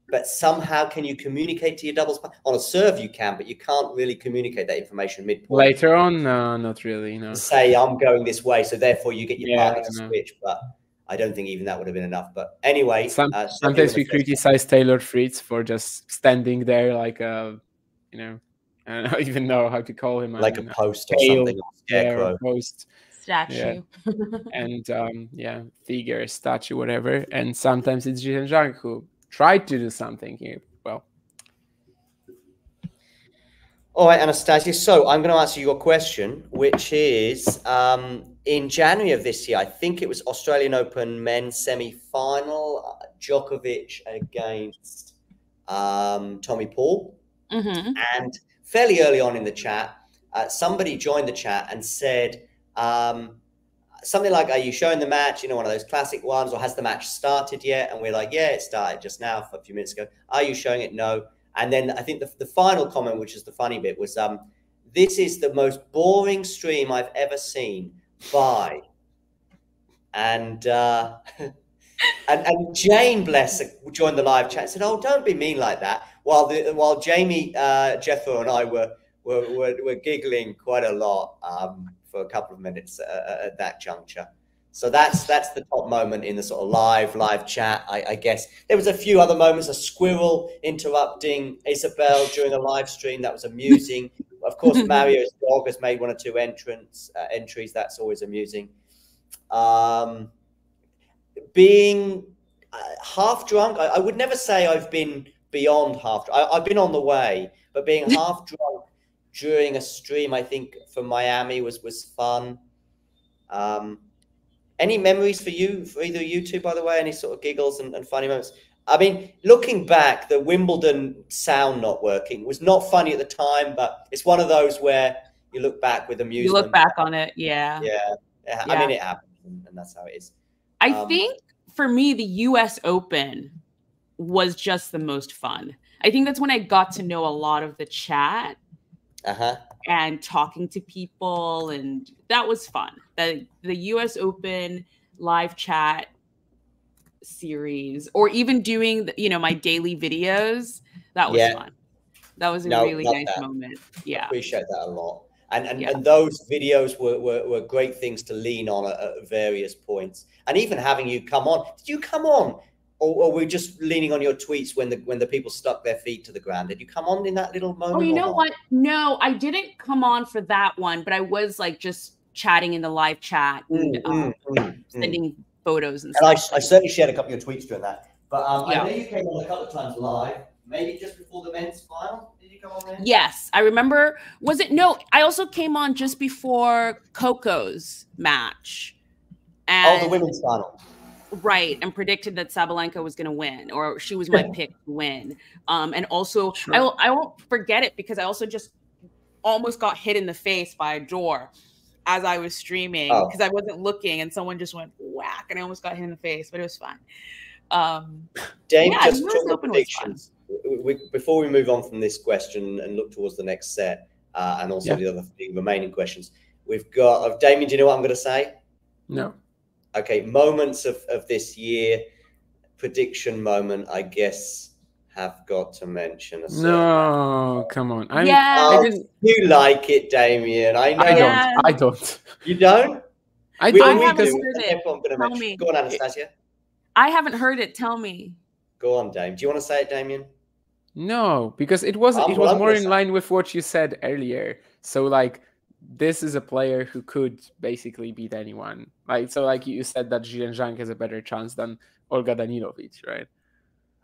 but somehow can you communicate to your doubles on a serve you can, but you can't really communicate that information mid Later on, no, not really. No. Say I'm going this way, so therefore you get your yeah, partner to no. switch, but I don't think even that would have been enough. But anyway, Some, uh, sometimes we criticize Taylor Fritz for just standing there like a, you know, I don't even know how to call him. Like a post or something. Yeah, post statue. Yeah. and um, yeah, figure, statue, whatever. And sometimes it's Zheng Zhang who tried to do something here. Well. All right, Anastasia. So I'm going to answer your question, which is um, in January of this year, I think it was Australian Open men's semi final, uh, Djokovic against um, Tommy Paul. Mm-hmm. And fairly early on in the chat, uh, somebody joined the chat and said, um, something like, Are you showing the match? You know, one of those classic ones, or has the match started yet? And we're like, Yeah, it started just now, a few minutes ago. Are you showing it? No. And then I think the, the final comment, which is the funny bit, was um, this is the most boring stream I've ever seen. Bye. And uh, and, and Jane Bless joined the live chat and said, "Oh, don't be mean like that." While the while Jamie uh, Jethro and I were were, were, were giggling quite a lot um, for a couple of minutes uh, at that juncture. So that's that's the top moment in the sort of live live chat. I, I, guess there was a few other moments. A squirrel interrupting Isabel during a live stream that was amusing. of course, Mario's dog has made one or two entrance uh, entries. That's always amusing. Um, being uh, half drunk, I, I, would never say I've been beyond half. I, I've been on the way, but being half drunk during a stream, I think from Miami was was fun. Um, any memories for you, for either you two, by the way? Any sort of giggles and, and funny moments? I mean, looking back, the Wimbledon sound not working was not funny at the time, but it's one of those where you look back with amusement. You look back on it, yeah. Yeah. yeah. I mean, it happened, and that's how it is. I um, think for me, the US Open was just the most fun. I think that's when I got to know a lot of the chat. Uh-huh. and talking to people and that was fun. The the us open live chat series or even doing you know my daily videos that was yeah. fun. That was a no, really nice that. moment. Yeah. I appreciate that a lot. And and, yeah. and those videos were, were, were great things to lean on at, at various points. And even having you come on did you come on or, or we're just leaning on your tweets when the when the people stuck their feet to the ground. Did you come on in that little moment? Oh, you know what? No, I didn't come on for that one, but I was like just chatting in the live chat and mm, um, mm, mm, sending mm. photos and, and stuff. I, I certainly shared a couple of your tweets during that. But um, yeah. I know you came on a couple of times live, maybe just before the men's final. Did you come on there? Yes, I remember. Was it no? I also came on just before Coco's match. And, oh, the women's final right and predicted that Sabalenka was going to win or she was my pick to win. Um, and also sure. I, will, I won't forget it because I also just almost got hit in the face by a door as I was streaming because oh. I wasn't looking and someone just went whack and I almost got hit in the face, but it was fine. Um, Dave, yeah, just talk predictions. We, before we move on from this question and look towards the next set uh, and also yeah. the other remaining questions, we've got. Uh, Damien, do you know what I'm going to say? No okay, moments of, of this year, prediction moment, I guess, have got to mention. A no, come on. I'm, yeah. Oh, you like it, Damien. I know. I don't. I don't. You don't? I don't. I haven't heard it. Tell mention. me. Go on, Anastasia. I haven't heard it. Tell me. Go on, Dame. Do you want to say it, Damien? No, because it was oh, it was more in line with what you said earlier. So like this is a player who could basically beat anyone. Like so, like you said that Zhang has a better chance than Olga Danilovic, right?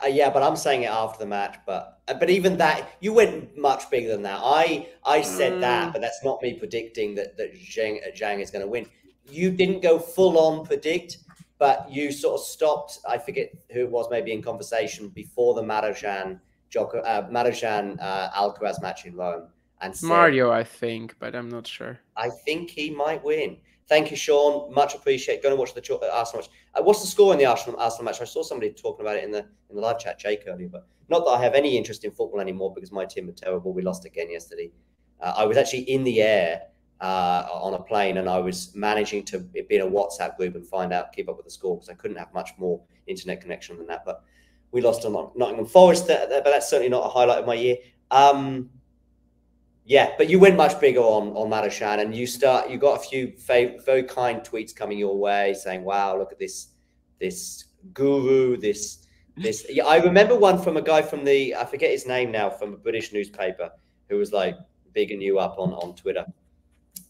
Uh, yeah, but I'm saying it after the match. But uh, but even that, you went much bigger than that. I I said mm. that, but that's not me predicting that that Zheng, uh, Zhang is going to win. You didn't go full on predict, but you sort of stopped. I forget who it was, maybe in conversation before the Marozsan Joko, uh, Marozsan uh, Alcaraz match in Rome and Mario, I think, but I'm not sure. I think he might win. Thank you, Sean. Much appreciate. Going to watch the uh, Arsenal match. Uh, what's the score in the Arsenal Arsenal match? I saw somebody talking about it in the in the live chat, Jake earlier, but not that I have any interest in football anymore because my team are terrible. We lost again yesterday. Uh, I was actually in the air uh, on a plane, and I was managing to be in a WhatsApp group and find out, keep up with the score because I couldn't have much more internet connection than that. But we lost to Nottingham Forest, but that's certainly not a highlight of my year. Um, yeah, but you went much bigger on on Marozsan, and you start. You got a few very kind tweets coming your way saying, "Wow, look at this, this guru, this, this." Yeah, I remember one from a guy from the I forget his name now from a British newspaper who was like bigging you up on on Twitter.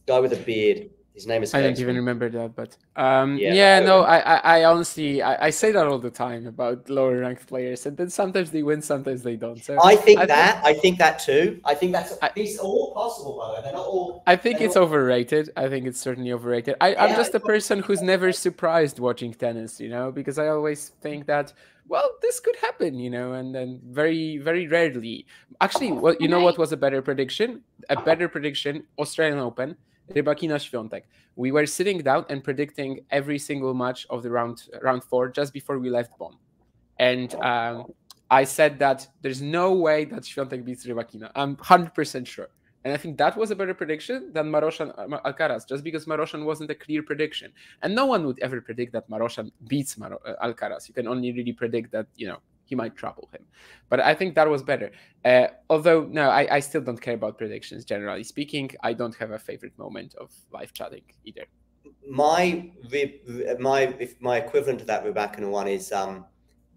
Guy with a beard. His name is. I don't even remember that, but um, yeah, yeah no, I, I, I honestly, I, I, say that all the time about lower ranked players, and then sometimes they win, sometimes they don't. So I think I that, think, I think that too. I think that's I, these are all possible, by the way. They're not all. I think it's all... overrated. I think it's certainly overrated. I, yeah, I'm just a person who's never surprised watching tennis, you know, because I always think that well, this could happen, you know, and then very, very rarely. Actually, well, you know what was a better prediction? A better prediction: Australian Open Rybakina Świątek. We were sitting down and predicting every single match of the round round four just before we left Bonn, and um, I said that there's no way that Świątek beats Rybakina. I'm hundred percent sure. And I think that was a better prediction than Marozsan uh, Alcaraz, just because Marozsan wasn't a clear prediction. And no one would ever predict that Marozsan beats Mar- Alcaraz. You can only really predict that, you know, he might trouble him. But I think that was better. Uh, although, no, I, I still don't care about predictions, generally speaking. I don't have a favorite moment of live chatting either. My my if my equivalent to that Rybakina one is um,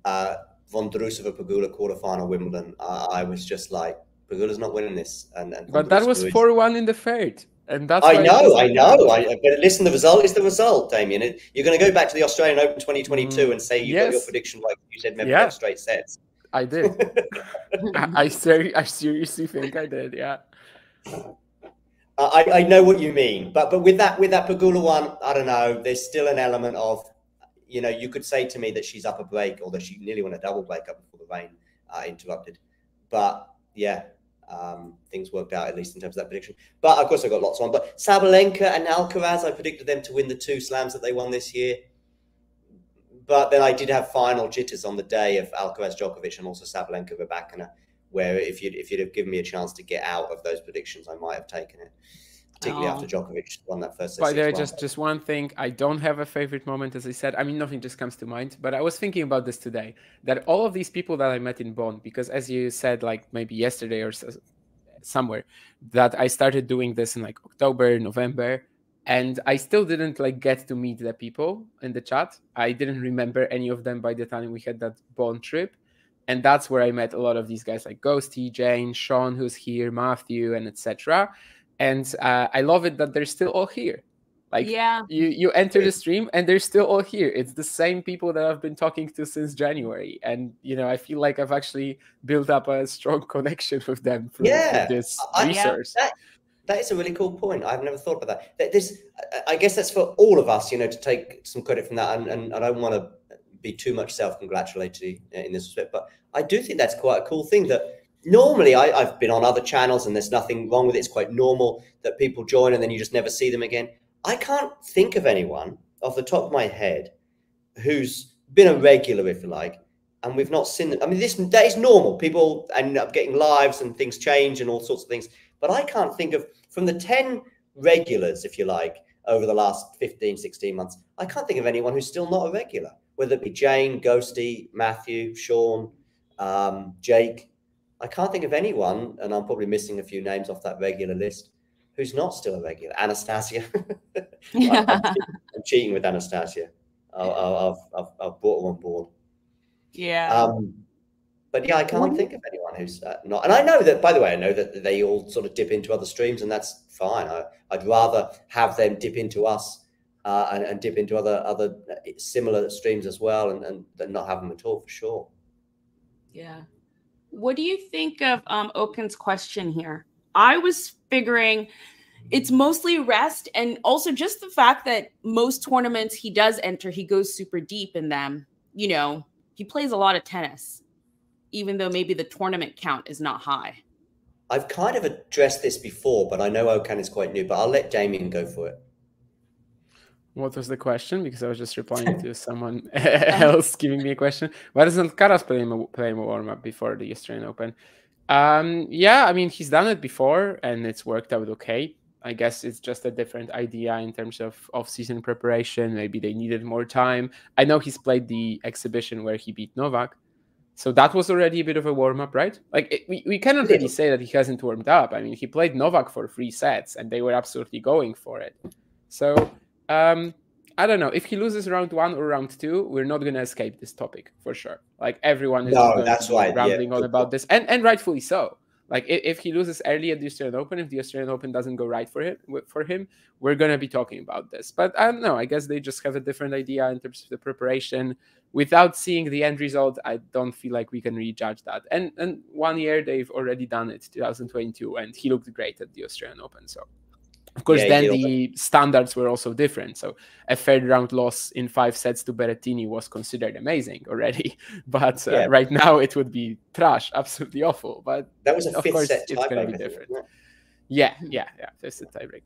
uh, Vondrousova Pegula quarterfinal Wimbledon. Uh, I was just like, Pegula's not winning this. And, and but that was 4 1 in the third. And that's I know, I know. I, but listen, the result is the result, Damien. You're going to go back to the Australian Open 2022 mm, and say you yes. got your prediction like you said, maybe yeah. straight sets. I did. I, ser- I seriously think I did. Yeah. I, I know what you mean, but but with that with that Pegula one, I don't know. There's still an element of, you know, you could say to me that she's up a break, or that she nearly won a double break up before the rain uh, interrupted. But yeah, um, things worked out at least in terms of that prediction. But of course, I got lots on. But Sabalenka and Alcaraz, I predicted them to win the two slams that they won this year. But then I did have final jitters on the day of Alcaraz Djokovic and also Sabalenka Rybakina, where if you'd if you'd have given me a chance to get out of those predictions, I might have taken it particularly oh. after Djokovic won that first. By there, just just one thing. I don't have a favorite moment, as I said. I mean, nothing just comes to mind. But I was thinking about this today. That all of these people that I met in Bonn, because as you said, like maybe yesterday or somewhere, that I started doing this in like October, November, and I still didn't like get to meet the people in the chat. I didn't remember any of them by the time we had that Bonn trip. And that's where I met a lot of these guys like Ghosty, Jane, Sean, who's here, Matthew, and etc and uh, I love it that they're still all here. Like yeah, you you enter the stream and they're still all here. It's the same people that I've been talking to since January, and you know I feel like I've actually built up a strong connection with them through, yeah. this I, resource. Yeah, that, that is a really cool point. I've never thought about that. This, I guess, that's for all of us, you know, to take some credit from that. And, and I don't want to be too much self-congratulatory in this respect, but I do think that's quite a cool thing that normally I, have been on other channels and there's nothing wrong with it. It's quite normal that people join and then you just never see them again. I can't think of anyone off the top of my head who's been a regular, if you like, and we've not seen them. I mean, this that is normal. People end up getting lives and things change and all sorts of things. But I can't think of from the 10 regulars, if you like, over the last 15, 16 months, I can't think of anyone who's still not a regular, whether it be Jane, Ghosty, Matthew, Sean, um, Jake, I can't think of anyone, and I'm probably missing a few names off that regular list, who's not still a regular. Anastasia. yeah. I'm, I'm, cheating with Anastasia. i have I've, I've brought her on board. Yeah. Um, but yeah, I can't think of anyone who's uh, not. And I know that, by the way, I know that they all sort of dip into other streams, and that's fine. I, would rather have them dip into us uh, and, and, dip into other other uh, similar streams as well, and, and, and not have them at all for sure. Yeah. What do you think of um, Okun's question here? I was figuring it's mostly rest and also just the fact that most tournaments he does enter, he goes super deep in them. You know, he plays a lot of tennis, even though maybe the tournament count is not high. I've kind of addressed this before, but I know Okan is quite new, but I'll let Damien go for it. What was the question? Because I was just replying to someone else giving me a question. Why doesn't Karas play him, play him a warm up before the Australian Open? Um, yeah, I mean, he's done it before and it's worked out okay. I guess it's just a different idea in terms of off-season preparation. Maybe they needed more time. I know he's played the exhibition where he beat Novak, so that was already a bit of a warm-up, right? Like it, we, we cannot really say that he hasn't warmed up. I mean, he played Novak for three sets, and they were absolutely going for it. So um, I don't know if he loses round one or round two, we're not gonna escape this topic for sure. Like everyone is no, that's why rambling yeah. on about this, and and rightfully so. Like if, if he loses early at the Australian Open, if the Australian Open doesn't go right for him, for him, we're gonna be talking about this. But I don't know. I guess they just have a different idea in terms of the preparation. Without seeing the end result, I don't feel like we can really judge that. And and one year they've already done it, 2022, and he looked great at the Australian Open. So of course, yeah, then the standards were also different. So a third round loss in five sets to Berrettini was considered amazing already. But uh, yeah. right now it would be trash, absolutely awful. But that was a of fifth course, set it's going to be different. Yeah, yeah, yeah. Fifth set tiebreak.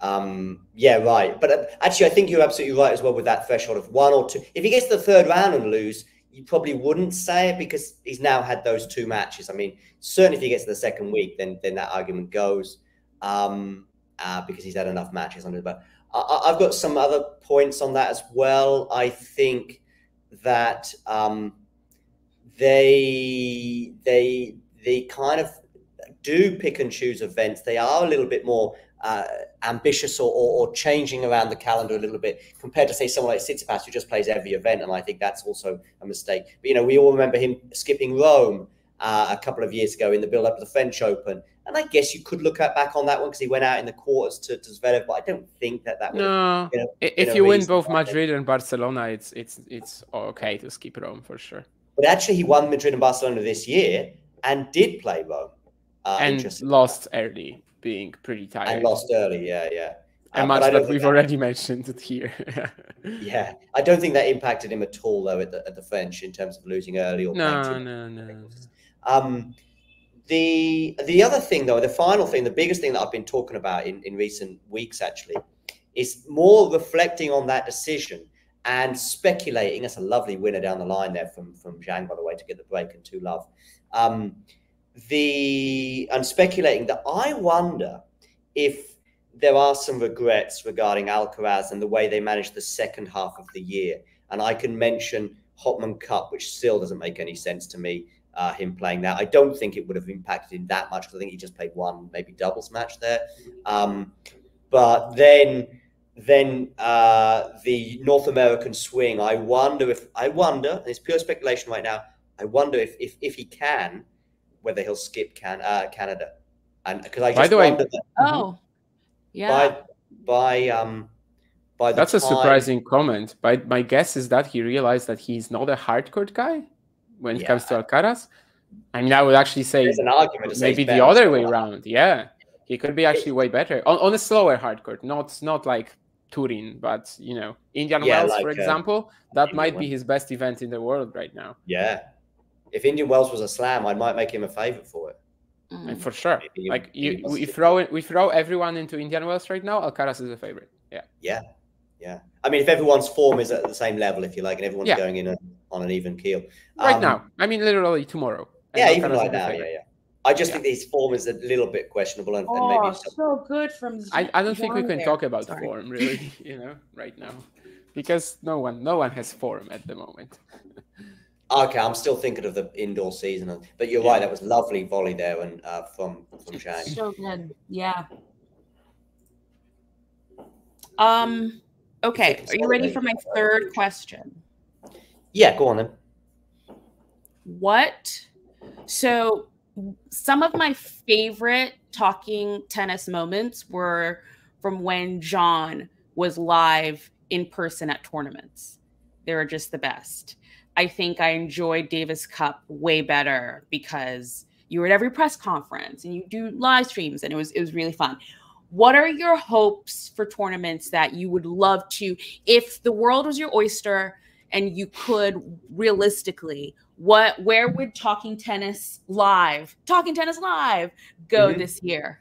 Um, yeah, right. But uh, actually, I think you're absolutely right as well with that threshold of one or two. If he gets to the third round and lose, you probably wouldn't say it because he's now had those two matches. I mean, certainly if he gets to the second week, then then that argument goes. Um, uh, because he's had enough matches under But I, have got some other points on that as well. I think that um, they they they kind of do pick and choose events. They are a little bit more uh, ambitious or, or, or, changing around the calendar a little bit compared to say someone like Tsitsipas who just plays every event, and I think that's also a mistake. But you know, we all remember him skipping Rome uh, a couple of years ago in the build-up to the French Open, and I guess you could look at back on that one because he went out in the quarters to, to Zverev, but I don't think that that. No, you know, if you win both Madrid and Barcelona, it's it's it's okay to skip Rome for sure. But actually, he won Madrid and Barcelona this year and did play Rome. Uh, and lost early, being pretty tired. And lost early, yeah, yeah. A um, match that we've that, already mentioned it here. yeah, I don't think that impacted him at all, though, at the, at the French in terms of losing early or no, no, no. Um, the the other thing, though, the final thing, the biggest thing that I've been talking about in, in recent weeks actually, is more reflecting on that decision and speculating. That's a lovely winner down the line there from from Zhang, by the way, to get the break and two love. Um, the and speculating that I wonder if there are some regrets regarding Alcaraz and the way they managed the second half of the year. And I can mention Hopman Cup, which still doesn't make any sense to me uh, him playing that. I don't think it would have impacted him that much because I think he just played one maybe doubles match there. Um, but then then uh, the North American swing, I wonder if I wonder, and it's pure speculation right now. I wonder if if, if he can, whether he'll skip can, uh, Canada, and because I just by the way, that, oh, yeah, by by um. By That's time, a surprising comment. But my guess is that he realized that he's not a hardcourt guy when it yeah. comes to Alcaraz. I mean, I would actually say an argument maybe the other way around. Yeah, he could be actually way better on, on a slower hard court, not not like Turin, but you know, Indian yeah, Wells, like, for uh, example, uh, that Indian might Wells. be his best event in the world right now. Yeah, if Indian Wells was a slam, I might make him a favorite for it. Mm. And for sure, like you, we throw it, we throw everyone into Indian Wells right now. Alcaraz is a favorite. Yeah. Yeah, yeah. I mean, if everyone's form is at the same level, if you like, and everyone's yeah. going in a, on an even keel. Right um, now, I mean, literally tomorrow. Yeah, even like now, yeah, yeah. I just yeah. think his form is a little bit questionable, and, oh, and maybe so good from. I, I don't think we can there. talk about Sorry. form really, you know, right now, because no one no one has form at the moment. okay, I'm still thinking of the indoor season, but you're yeah. right. That was lovely volley there, and uh, from from Zhang. So good, yeah. Um. Okay, are you ready for my third question? Yeah, go on then. What? So, some of my favorite talking tennis moments were from when John was live in person at tournaments. They were just the best. I think I enjoyed Davis Cup way better because you were at every press conference and you do live streams and it was it was really fun. What are your hopes for tournaments that you would love to, if the world was your oyster and you could realistically, what where would Talking Tennis Live, Talking Tennis Live, go mm-hmm. this year?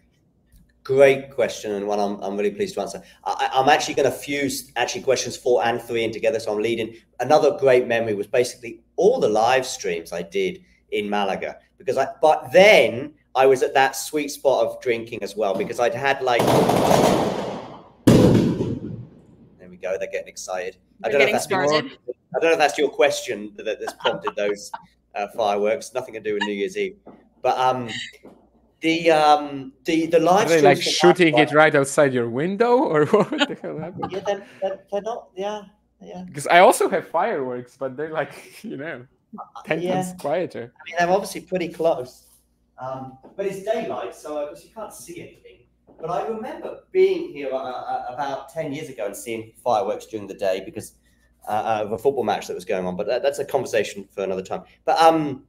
Great question, and one I'm, I'm really pleased to answer. I, am actually going to fuse actually questions four and three in together, so I'm leading. Another great memory was basically all the live streams I did in Malaga because I, but then I was at that sweet spot of drinking as well because I'd had like. There we go. They're getting excited. I don't know if that's your, I don't know if that's your question that has prompted those uh, fireworks. Nothing to do with New Year's Eve, but um, the um the the live. Are they like shooting it right outside your window, or what the hell happened? Yeah, they're, they're, they're not. Yeah, yeah. Because I also have fireworks, but they're like you know ten yeah. times quieter. I mean, they're obviously pretty close. Um, but it's daylight, so of course you can't see anything. But I remember being here uh, uh, about 10 years ago and seeing fireworks during the day because uh, of a football match that was going on. But that, that's a conversation for another time. But um,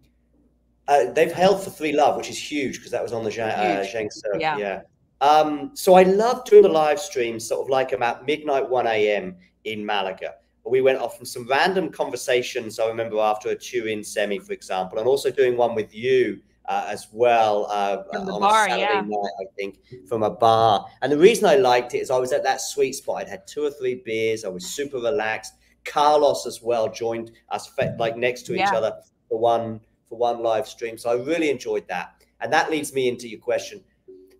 uh, they've held for Three Love, which is huge because that was on the Zhang, uh, Yeah. yeah. Um, so I love doing the live stream, sort of like about midnight, 1 a.m. in Malaga. We went off from some random conversations. I remember after a Turin semi, for example, and also doing one with you uh, as well uh, on bar, a Saturday yeah. night, I think, from a bar. And the reason I liked it is I was at that sweet spot. I'd had two or three beers. I was super relaxed. Carlos as well joined us like next to yeah. each other for one for one live stream. So I really enjoyed that. And that leads me into your question.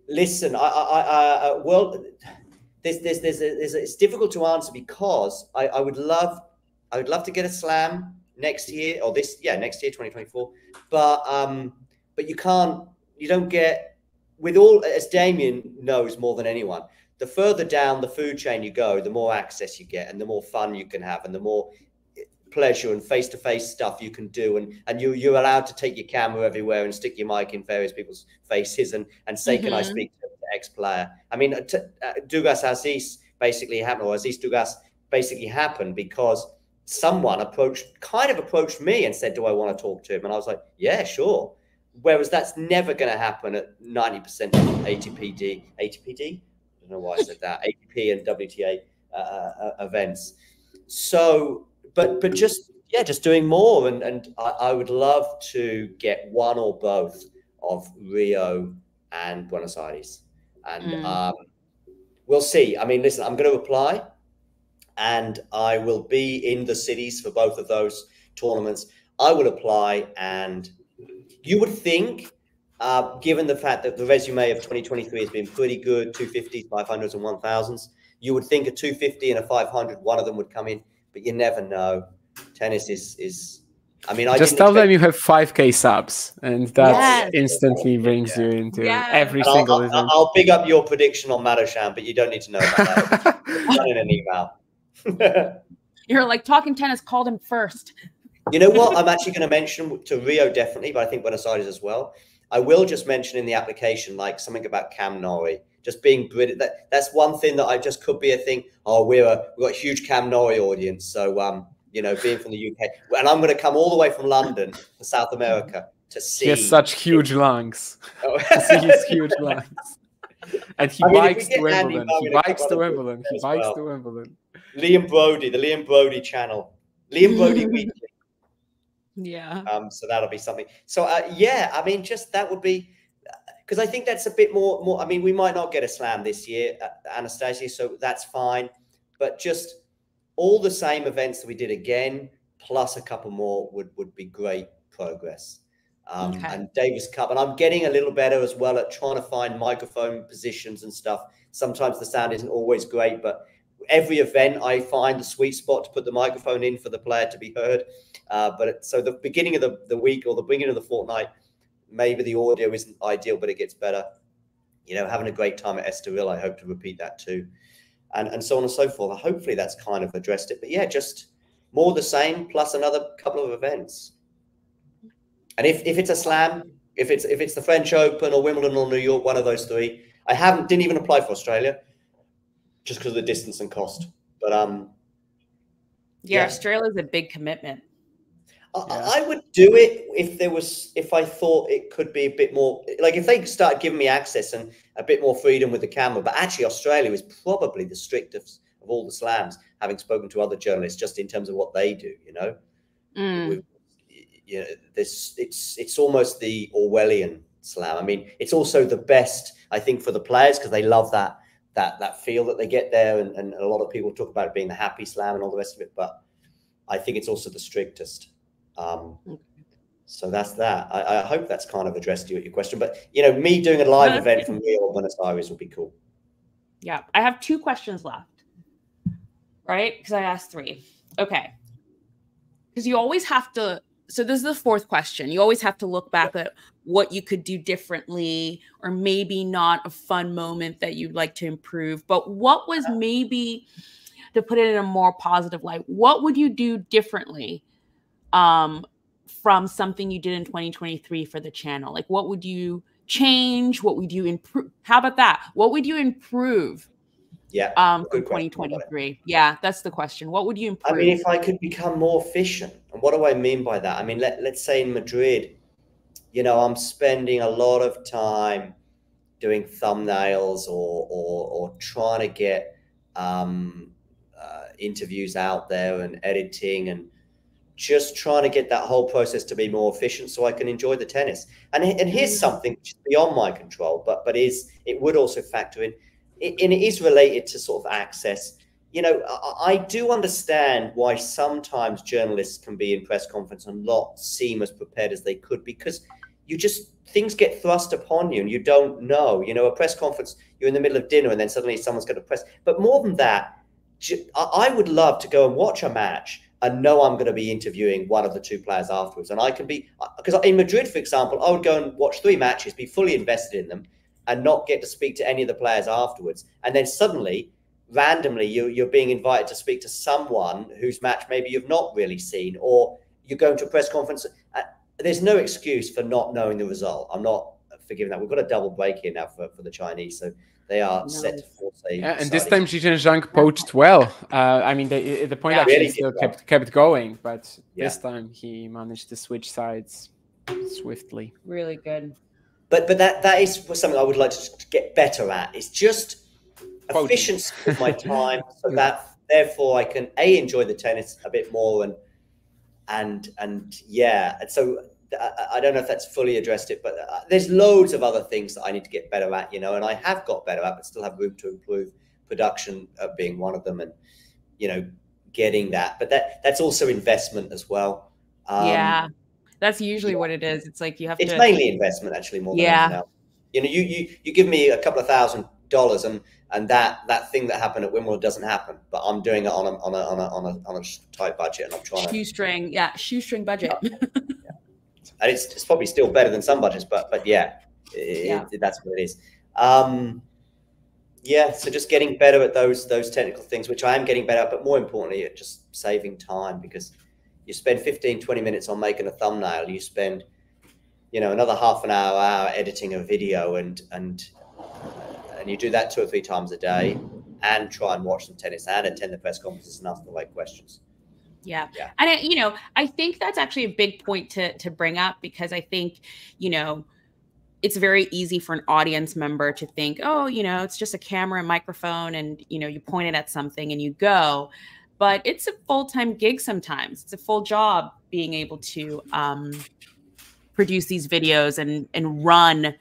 Listen, I, I, I, uh, well, there's, there's, there's, a, there's a, it's difficult to answer because I, I would love, I would love to get a slam next year or this, yeah, next year, 2024. But, um, but you can't, you don't get with all as Damien knows more than anyone. The further down the food chain you go, the more access you get, and the more fun you can have, and the more pleasure and face-to-face stuff you can do and and you you're allowed to take your camera everywhere and stick your mic in various people's faces and and say mm-hmm. can i mm-hmm. speak to the ex player i mean t- uh, Dougaz aziz basically happened or aziz Dougaz basically happened because someone approached kind of approached me and said do i want to talk to him and i was like yeah sure Whereas that's never going to happen at 90% of ATPD, ATPD? I don't know why I said that, ATP and WTA uh, uh, events. So, but, but just, yeah, just doing more. And, and I, I would love to get one or both of Rio and Buenos Aires. And mm. um, we'll see. I mean, listen, I'm going to apply and I will be in the cities for both of those tournaments. I will apply and you would think, uh, given the fact that the resume of 2023 has been pretty good 250s, 500s, and 1000s, you would think a 250 and a 500, one of them would come in, but you never know. Tennis is is. I mean, I just tell expect... them you have 5k subs, and that yes. instantly brings yeah. you into yeah. every and single. I'll, I'll, I'll, pick up your prediction on Marozsan, but you don't need to know about that. in an email. You're like talking tennis. Called him first. You know what? I'm actually going to mention to Rio definitely, but I think Buenos Aires as well. I will just mention in the application like something about Cam Norrie just being British. That that's one thing that I just could be a thing. Oh, we're a we've got a huge Cam Norrie audience, so um, you know, being from the UK, and I'm going to come all the way from London to South America to see. He has such huge lungs. Oh. see his huge lungs. And he I mean, bikes to Wimbledon. He bikes to Wimbledon. He bikes well. to Wimbledon. Liam Broady, the Liam Broady channel. Liam Broady Weekly. Yeah. Um, so that'll be something. So uh, yeah, I mean, just that would be because I think that's a bit more. More. I mean, we might not get a slam this year, uh, Anastasia, so that's fine. But just all the same events that we did again, plus a couple more, would would be great progress. Um, okay. And Davis Cup, and I'm getting a little better as well at trying to find microphone positions and stuff. Sometimes the sound isn't always great, but every event I find the sweet spot to put the microphone in for the player to be heard. Uh, but it, so the beginning of the, the week or the beginning of the fortnight, maybe the audio isn't ideal, but it gets better. You know, having a great time at Estoril, I hope to repeat that too. And, and so on and so forth. Hopefully that's kind of addressed it. But yeah, just more the same plus another couple of events. And if, if it's a slam, if it's if it's the French Open or Wimbledon or New York, one of those three, I haven't didn't even apply for Australia just because of the distance and cost. But um, yeah, yeah. Australia is a big commitment. I, yeah. I, would do it if there was if I thought it could be a bit more like if they started giving me access and a bit more freedom with the camera. But actually, Australia is probably the strictest of all the slams. Having spoken to other journalists, just in terms of what they do, you know, mm. With, you know, this it's it's almost the Orwellian slam. I mean, it's also the best I think for the players because they love that that that feel that they get there, and, and a lot of people talk about it being the happy slam and all the rest of it. But I think it's also the strictest. Um, so that's that. I, I, hope that's kind of addressed you at your question. But you know, me doing a live no, event from Rio or Buenos Aires would be cool. Yeah, I have two questions left. Right? Because I asked three. Okay. Because you always have to. So this is the fourth question. You always have to look back at what you could do differently or maybe not a fun moment that you'd like to improve but what was maybe to put it in a more positive light what would you do differently um, from something you did in 2023 for the channel? Like, what would you change? What would you improve? How about that? What would you improve? Yeah. Um, for 2023. Yeah, that's the question. What would you improve? I mean, if I could become more efficient, and what do I mean by that? I mean, let, let's say in Madrid, you know, I'm spending a lot of time doing thumbnails or or, or trying to get um, uh, interviews out there and editing and just trying to get that whole process to be more efficient so I can enjoy the tennis. And and here's mm. something beyond my control, but but is it would also factor in, and it is related to sort of access. You know, I, I do understand why sometimes journalists can be in press conference and not seem as prepared as they could because you just things get thrust upon you and you don't know. You know, a press conference, you're in the middle of dinner and then suddenly someone's going to press. But more than that, I would love to go and watch a match and know I'm going to be interviewing one of the two players afterwards. And I can be, because in Madrid, for example, I would go and watch three matches, be fully invested in them, and not get to speak to any of the players afterwards. And then suddenly, randomly, you, you're being invited to speak to someone whose match maybe you've not really seen, or you're going to a press conference. Uh, there's no excuse for not knowing the result. I'm not forgiving that. We've got a double break here now for, for the Chinese. So they are nice. set for force a. Yeah, and this time Zhizhen Zhang poached well. Uh, I mean, the, the point yeah, actually really still kept kept going, but yeah. this time he managed to switch sides swiftly. Really good. But but that that is something I would like to get better at. It's just efficiency of my time, so that therefore I can a enjoy the tennis a bit more and and and yeah, and so I don't know if that's fully addressed it, but uh, there's loads of other things that I need to get better at, you know, and I have got better at, but still have room to improve. Production uh, being one of them, and you know, getting that. But that that's also investment as well. Um, yeah, that's usually yeah. what it is. It's like you have. To It's to... mainly investment, actually, more than yeah. anything else. You know, you you you give me a couple of thousand dollars, and and that that thing that happened at Wimbledon doesn't happen. But I'm doing it on a on a on a on a, on a tight budget, and I'm trying shoestring, to... yeah, shoestring budget. Yeah. and it's, it's probably still better than some budgets, but but yeah, it, yeah. It, that's what it is. Um, yeah, so just getting better at those those technical things, which I am getting better at, but more importantly, at just saving time because you spend 15, 20 minutes on making a thumbnail, you spend you know another half an hour hour editing a video and and and you do that two or three times a day and try and watch some tennis and attend the press conferences and ask the right questions yeah. yeah. And I, you know, I think that's actually a big point to to bring up because I think, you know, it's very easy for an audience member to think, oh, you know, it's just a camera and microphone and, you know, you point it at something and you go. But it's a full-time gig sometimes. It's a full job being able to um, produce these videos and and run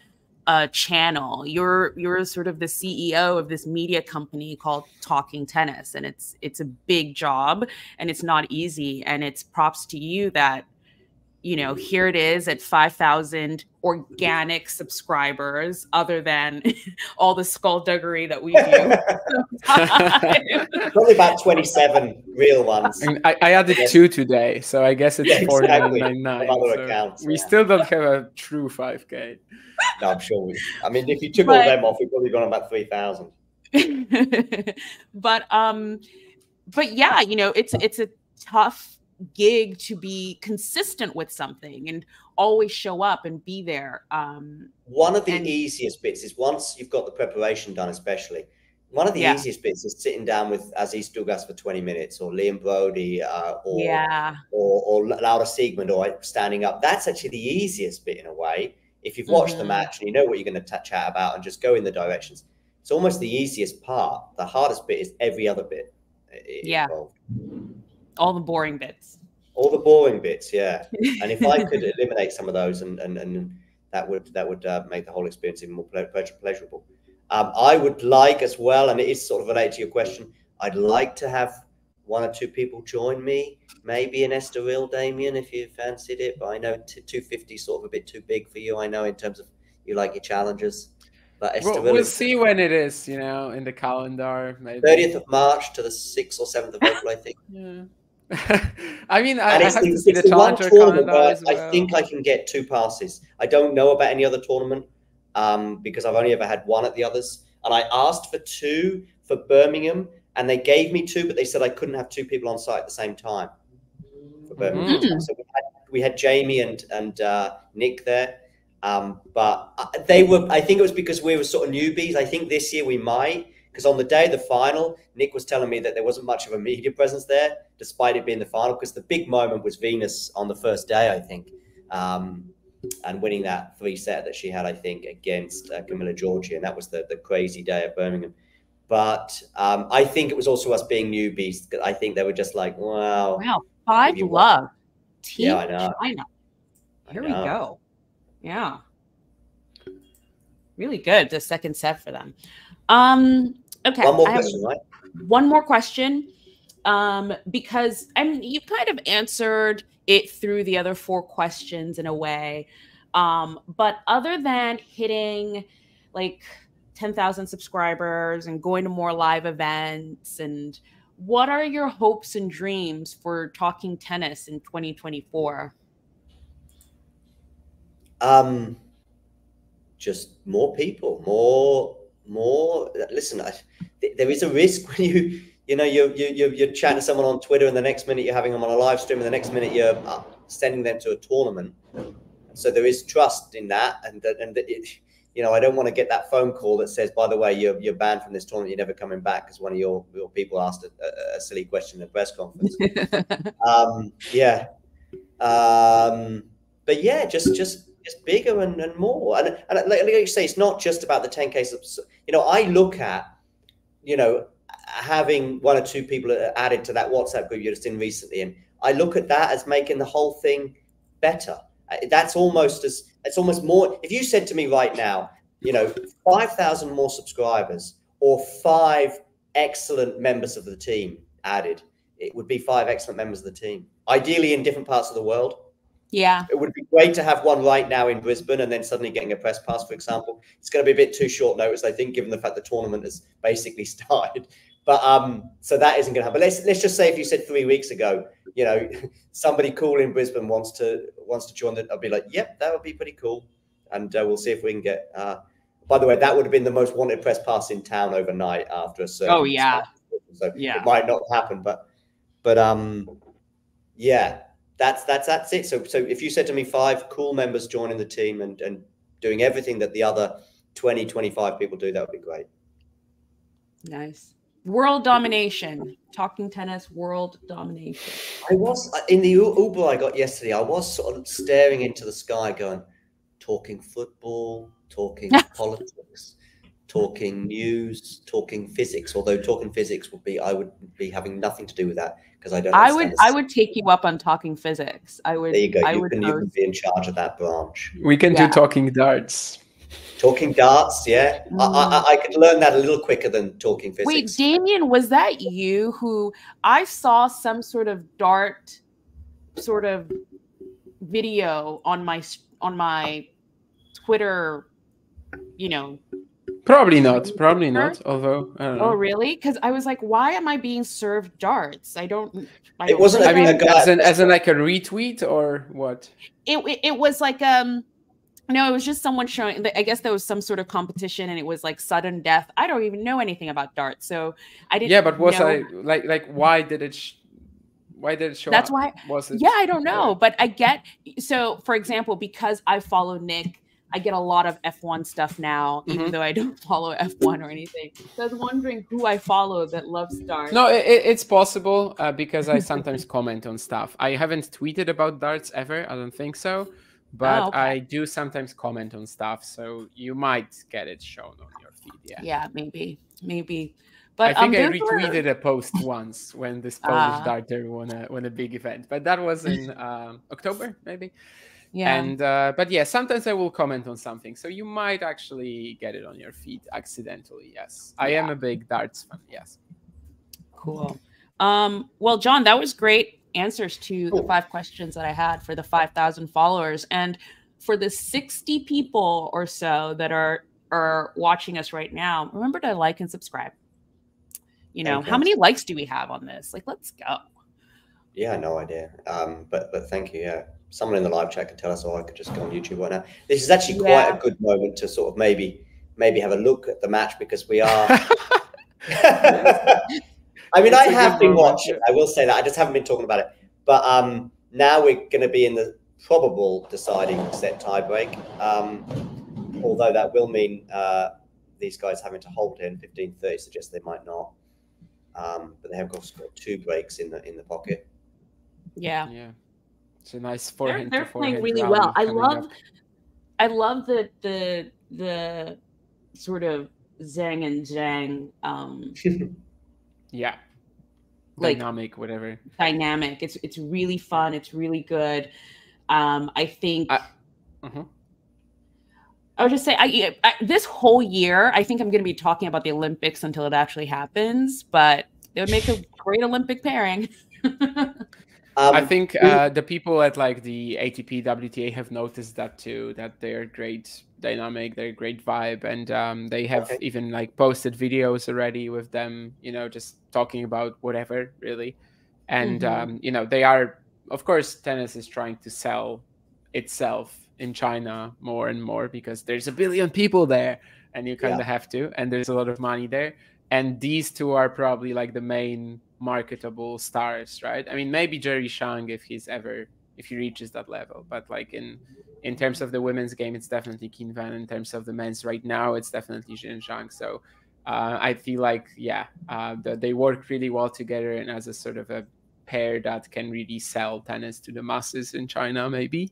a channel. You're you're sort of the CEO of this media company called Talking Tennis, and it's it's a big job and it's not easy. And it's props to you that you know here it is at 5000 organic subscribers other than all the skullduggery that we do probably about 27 real ones I, I, added two today so i guess it's yeah, exactly. 4999 so accounts, we yeah. still don't have a true 5k no, I'm sure. We, I mean, if you took but, all them off, we've probably gone about three thousand. but um, but yeah, you know, it's it's a tough gig to be consistent with something and always show up and be there. Um, one of the and, easiest bits is once you've got the preparation done, especially. One of the yeah. easiest bits is sitting down with Aziz Dougaz for 20 minutes or Liam Broady uh, or, yeah. or, or Laura Siegemund or standing up. That's actually the easiest bit in a way if you've watched mm-hmm. the match and you know what you're going to chat about and just go in the directions, it's almost the easiest part. The hardest bit is every other bit. Yeah. Involved. All the boring bits. All the boring bits, yeah. and if I could eliminate some of those, and and, and that would that would uh, make the whole experience even more pleasurable. Um, I would like as well, and it is sort of related to your question. I'd like to have one or two people join me. Maybe an Estoril, Damien, if you fancied it. But I know t- 250 sort of a bit too big for you. I know in terms of you like your challenges. But Estoril we'll, we'll see when it is, you know, in the calendar. Maybe 30th of March to the 6th or 7th of April, I think. yeah. I mean, I, I have to see the Challenger calendar as well. I think I can get two passes. I don't know about any other tournament um, because I've only ever had one at the others. And I asked for two for Birmingham, and they gave me two, but they said I couldn't have two people on site at the same time for Birmingham. Mm. So we had, we had Jamie and and uh, Nick there, um, but uh, they were. I think it was because we were sort of newbies. I think this year we might because on the day of the final, Nick was telling me that there wasn't much of a media presence there, despite it being the final. Because the big moment was Venus on the first day, I think, um, and winning that three set that she had, I think, against uh, Camila Giorgi, and that was the the crazy day at Birmingham. But um, I think it was also us being newbies. I think they were just like, wow. Wow. Five love. Team yeah, I know. China. Here we go. Yeah. Really good. The second set for them. Um, okay. One more question, right? One more question. Um, because I mean you kind of answered it through the other four questions in a way. Um, but other than hitting like 10,000 subscribers and going to more live events and what are your hopes and dreams for talking tennis in 2024 um just more people more more listen I, there is a risk when you you know you're, you're you're chatting to someone on twitter and the next minute you're having them on a live stream and the next minute you're uh, sending them to a tournament so there is trust in that and and it, you know, I don't want to get that phone call that says, by the way, you're, you're banned from this tournament, you're never coming back because one of your, your people asked a, a, silly question at a press conference. um, yeah. Um, but yeah, just, just, just bigger and, and more. And, and like, like you say, it's not just about the 10K. Subs- you know, I look at, you know, having one or two people added to that WhatsApp group you've seen recently. And I look at that as making the whole thing better. Uh, that's almost as it's almost more. If you said to me right now, you know, 5,000 more subscribers or five excellent members of the team added, it would be five excellent members of the team, ideally in different parts of the world. Yeah. It would be great to have one right now in Brisbane and then suddenly getting a press pass, for example. It's going to be a bit too short notice, I think, given the fact the tournament has basically started. But um, so that isn't going to happen. Let's let's just say if you said three weeks ago, you know, somebody cool in Brisbane wants to wants to join, it, I'll be like, yep, that would be pretty cool, and uh, we'll see if we can get. Uh, by the way, that would have been the most wanted press pass in town overnight after a certain. Oh yeah. So yeah. it might not happen, but but um, yeah, that's that's that's it. So so if you said to me five cool members joining the team and and doing everything that the other 20 25 people do that would be great. Nice. World domination. Talking tennis world domination. I was uh, in the uber i got yesterday i was sort of staring into the sky going talking football talking politics talking news talking physics. Although talking physics would be i would be having nothing to do with that because i don't i would i would take you up on talking physics i would there you go I you, would can, you can be in charge of that branch we can yeah. do talking darts Talking darts, yeah. Mm. I, I, I, could learn that a little quicker than talking physics. Wait, Damien, was that you who I saw some sort of dart sort of video on my on my Twitter, you know? Probably not. Probably not. Although, Oh, really? Because I was like, why am I being served darts? I don't. I it wasn't. I mean, as an as in like a retweet or what? It, it it was like um no, it was just someone showing. I guess there was some sort of competition, and it was like sudden death. I don't even know anything about darts, so I didn't. Yeah, but was know. I like like why did it? Sh- why did it show? That's up? why. Was it? Yeah, I don't know, but I get. So, for example, because I follow Nick, I get a lot of F1 stuff now, even mm-hmm. though I don't follow F1 or anything. So I was wondering who I follow that loves darts. No, it, it's possible uh, because I sometimes comment on stuff. I haven't tweeted about darts ever. I don't think so but oh, okay. I do sometimes comment on stuff, so you might get it shown on your feed. Yeah. Yeah, maybe, maybe. But I think um, I retweeted were... a post once when this Polish uh, darter won a won a big event, but that was in um, October, maybe. Yeah. And uh, but yeah, sometimes I will comment on something, so you might actually get it on your feed accidentally. Yes, I am a big darts fan. Yes. Cool. Um, well, John, that was great answers to the five questions that I had for the 5,000 followers. And for the 60 people or so that are are watching us right now, remember to like and subscribe. You know, how many likes do we have on this? Like, let's go. Yeah, no idea. Um, but but thank you. Yeah, someone in the live chat can tell us, or I could just go on YouTube right now. This is actually quite yeah. a good moment to sort of maybe maybe have a look at the match because we are. I mean, I have been watching. I will say that I just haven't been talking about it. But um, now we're going to be in the probable deciding set tiebreak. Um, although that will mean uh, these guys having to hold in 15-30 suggests they might not. Um, but they have got two breaks in the in the pocket. Yeah, yeah, it's a nice forehand. They're, they're playing really well. I love, up. I love the the the sort of Zhang and Zhang. Um, yeah, like dynamic, whatever. Dynamic. It's it's really fun. It's really good. Um, I think. I, uh-huh. I would just say, I, I, this whole year, I think I'm going to be talking about the Olympics until it actually happens. But it would make a great Olympic pairing. Um, I think uh, the people at like the ATP WTA have noticed that too. That they're great dynamic, they're great vibe, and um, they have okay. even like posted videos already with them. You know, just talking about whatever really, and mm-hmm. um, you know they are. Of course, tennis is trying to sell itself in China more and more because there's a billion people there, and you kind of yeah. have to, and there's a lot of money there. And these two are probably like the main marketable stars, right? I mean, maybe Jerry Shang if he's ever if he reaches that level, but like in in terms of the women's game, it's definitely Qin Fan. In terms of the men's right now, it's definitely Jin Zhang. So uh, I feel like yeah, uh, the, they work really well together, and as a sort of a pair that can really sell tennis to the masses in China, maybe.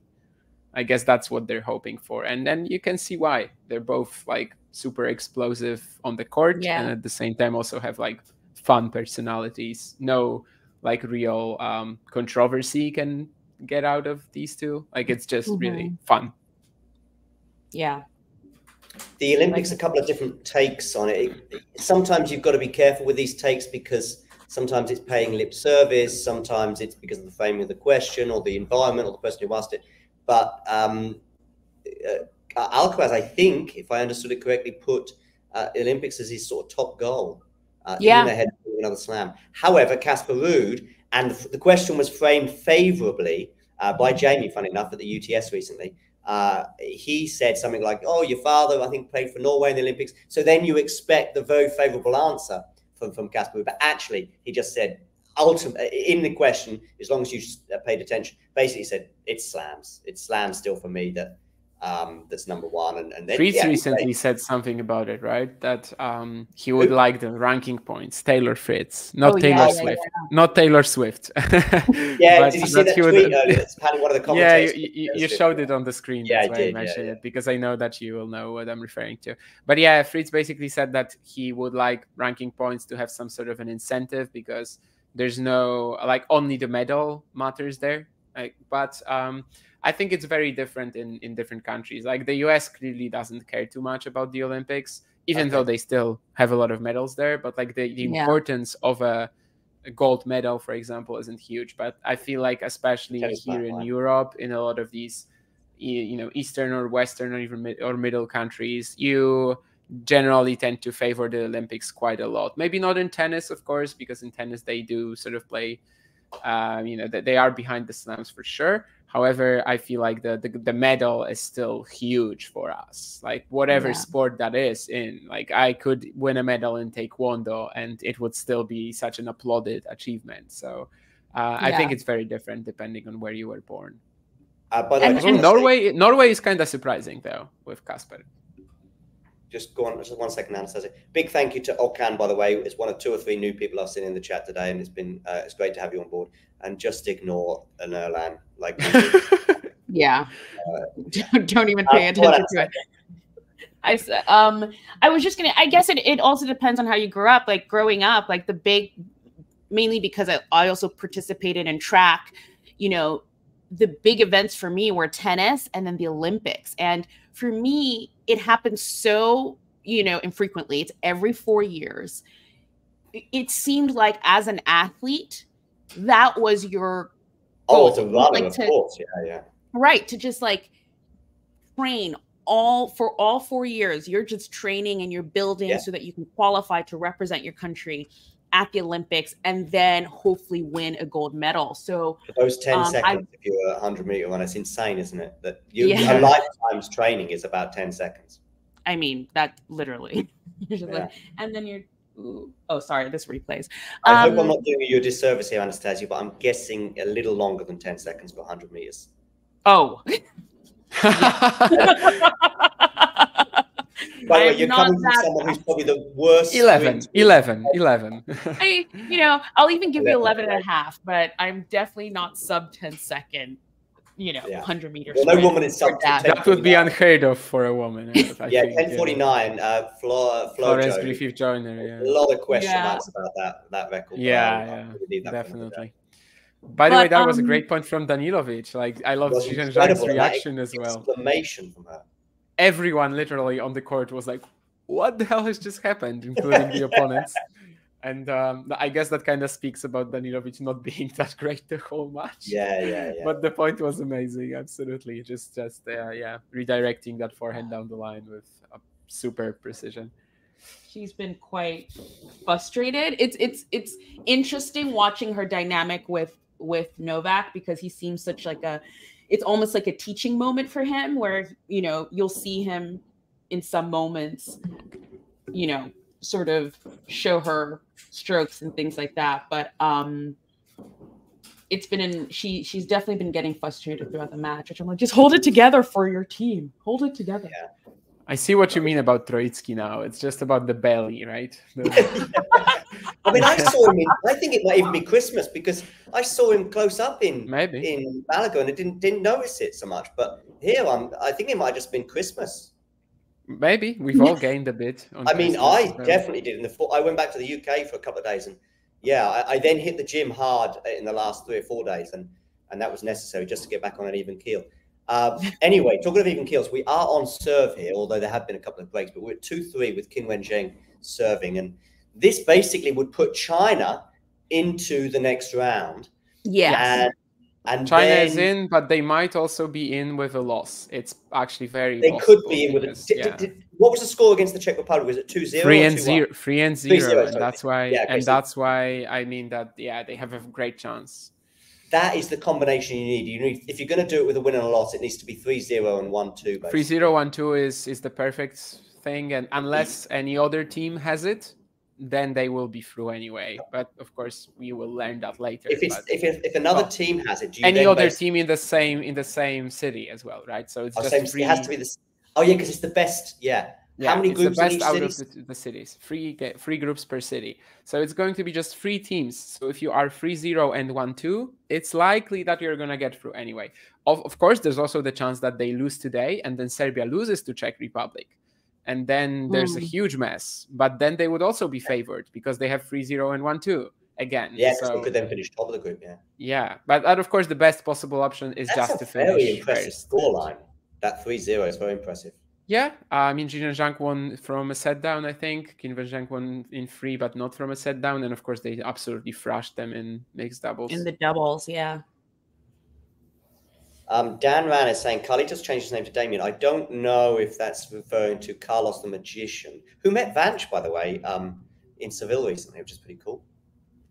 I guess that's what they're hoping for, and then you can see why they're both like super explosive on the court, yeah. and at the same time also have like fun personalities. No like real um, controversy can get out of these two. Like it's just mm-hmm. really fun. Yeah. The Olympics, a couple of different takes on it. Sometimes you've got to be careful with these takes because sometimes it's paying lip service, sometimes it's because of the framing of the question or the environment or the person who asked it. But um, uh, Alcaraz, I think, if I understood it correctly, put uh, Olympics as his sort of top goal. Uh, yeah. Ahead of another slam. However, Casper Ruud, and the question was framed favorably uh, by Jamie, funny enough, at the UTS recently. Uh, he said something like, "Oh, your father, I think, played for Norway in the Olympics." So then you expect the very favourable answer from from Casper, but actually, he just said, ultimately, in the question, as long as you uh, paid attention, basically said, "It's slams. It's slams still for me that um, that's number one. And, and then, Fritz yeah, recently right. said something about it, right? That um, he would Who? like the ranking points, Taylor Fritz, not oh, Taylor yeah, Swift, yeah, not Taylor Swift. yeah, did you see that tweet would, earlier? It's kind of one of the commentators. Yeah, you, you, you showed it on the screen. Yeah, I did. I mentioned it because I know that you will know what I'm referring to. But yeah, Fritz basically said that he would like ranking points to have some sort of an incentive because there's no like only the medal matters there. Like, but um, I think it's very different in in different countries. Like the US clearly doesn't care too much about the Olympics, even okay. though they still have a lot of medals there. But like the, the yeah. importance of a, a, gold medal, for example, isn't huge. But I feel like especially here in Europe, in a lot of these, you know, Eastern or Western or even mid, or middle countries, you generally tend to favor the Olympics quite a lot. Maybe not in tennis, of course, because in tennis they do sort of play. Uh, you know, that they are behind the slams for sure However, I feel like the, the, the medal is still huge for us. Like whatever yeah. sport that is in, like I could win a medal in taekwondo, and it would still be such an applauded achievement. So uh, yeah. I think it's very different depending on where you were born. Uh, but and, and Norway, Norway is kind of surprising though with Casper. Just go on, just one second, Anastasia. Big thank you to Okan, by the way. It's one of two or three new people I've seen in the chat today, and it's been uh, it's great to have you on board. And just ignore an Erlan like, yeah, uh, don't, don't, even pay uh, attention to it. I um I was just gonna I guess it, it also depends on how you grew up. Like growing up, like the big mainly because I, I also participated in track, you know, the big events for me were tennis and then the Olympics. And for me, it happens so, you know, infrequently. It's every four years. It seemed like as an athlete, that was your Oh, it's a lot like of to, course. Yeah, yeah. Right. To just like train all for all four years. You're just training and you're building yeah. so that you can qualify to represent your country at the Olympics and then hopefully win a gold medal. So those 10 um, seconds, I, if you're a 100 meter run, it's insane, isn't it? That you, yeah. lifetime's training is about 10 seconds. I mean, that literally. yeah. like, and then you're Ooh. Oh, sorry, this replays. I hope I'm um, not doing you a disservice here, Anastasia, but I'm guessing a little longer than 10 seconds for 100 meters. Oh. By the way, you're coming from someone who's probably the worst. 11, 11, 11. I, you know, I'll even give you 11, 11 and a half, but I'm definitely not sub 10 second, you know, Yeah. 100 meters. Well, no woman is sub that. 10. that would be unheard of for a woman. I Yeah, think, ten forty nine. Uh, Flo, Flo Flores Jo. Griffith Joyner, Yeah. A lot of question Yeah. marks about that that record. Yeah, I'll- I'll yeah, that for another day. Definitely. By the But, way, that was a um, great point from Danilovic. Like, I love was Zhang's reaction as well. Exclamation from her. Everyone literally on the court was like, what the hell has just happened, including the opponents. And um, I guess that kind of speaks about Danilovic not being that great the whole match. Yeah, yeah, yeah. But the point was amazing, absolutely. Just, just uh, yeah, redirecting that forehand down the line with a super precision. She's been quite frustrated. It's it's it's interesting watching her dynamic with with Novak because he seems such like a it's almost like a teaching moment for him where you know you'll see him in some moments you know sort of show her strokes and things like that. But um it's been in she she's definitely been getting frustrated throughout the match which i'm like just hold it together for your team. Hold it together. Yeah. I see what you mean about Troicki now. It's just about the belly, right? The- I mean, I saw him. In, I think it might even be Christmas because I saw him close up in Maybe. in Malaga and I didn't didn't notice it so much. But here, I'm. I think it might have just been Christmas. Maybe we've all gained a bit. on I mean, Christmas, I so- definitely did. In the I went back to the UK for a couple of days, and yeah, I, I then hit the gym hard in the last three or four days, and and that was necessary just to get back on an even keel. Um, anyway, talking of even keels, we are on serve here, although there have been a couple of breaks, but we're at two three with Qinwen Zheng serving, and this basically would put China into the next round. yeah and, and China then is in, but they might also be in with a loss. It's actually very. They could be in with a. Did, yeah. did, did, what was the score against the Czech Republic? Was it 2-0? Three and 2-1? zero, three and Three zero, zero, and that's why, Yeah, and that's why I mean that. Yeah, they have a great chance. That is the combination you need. You need if you're going to do it with a win and a loss, it needs to be 3-0 and 1-2. Three basically. zero one two is is the perfect thing, and unless any other team has it, then they will be through anyway. But of course, we will learn that later. If it's if, if, if another Well, team has it, do you any other base- team in the same in the same city as well, right? So it's Oh, just same- three. it has to be this. Oh yeah, because it's the best. Yeah. Yeah, many it's groups the best out city? of the, the cities. Three three groups per city. So it's going to be just three teams. So if you are 3-0 and 1-2, it's likely that you're going to get through anyway. Of, of course, there's also the chance that they lose today and then Serbia loses to Czech Republic. And then there's a Mm. huge mess. But then they would also be favored because they have 3-0 and 1-2 again. Yeah, because so, they could then finish top of the group. Yeah. yeah. But that, of course, the best possible option is That's just to finish very impressive scoreline. That 3-0 is very impressive. Yeah, uh, I mean, Jin and Zhang won from a set down, I think. Qin Zhang won in three, but not from a set down. And of course, they absolutely thrashed them in mixed doubles. in the doubles yeah Um, Dan Ran is saying Carlitos changed his name to Damien. I don't know if that's referring to Carlos the Magician, who met Vanch, by the way, um, in Seville recently, which is pretty cool.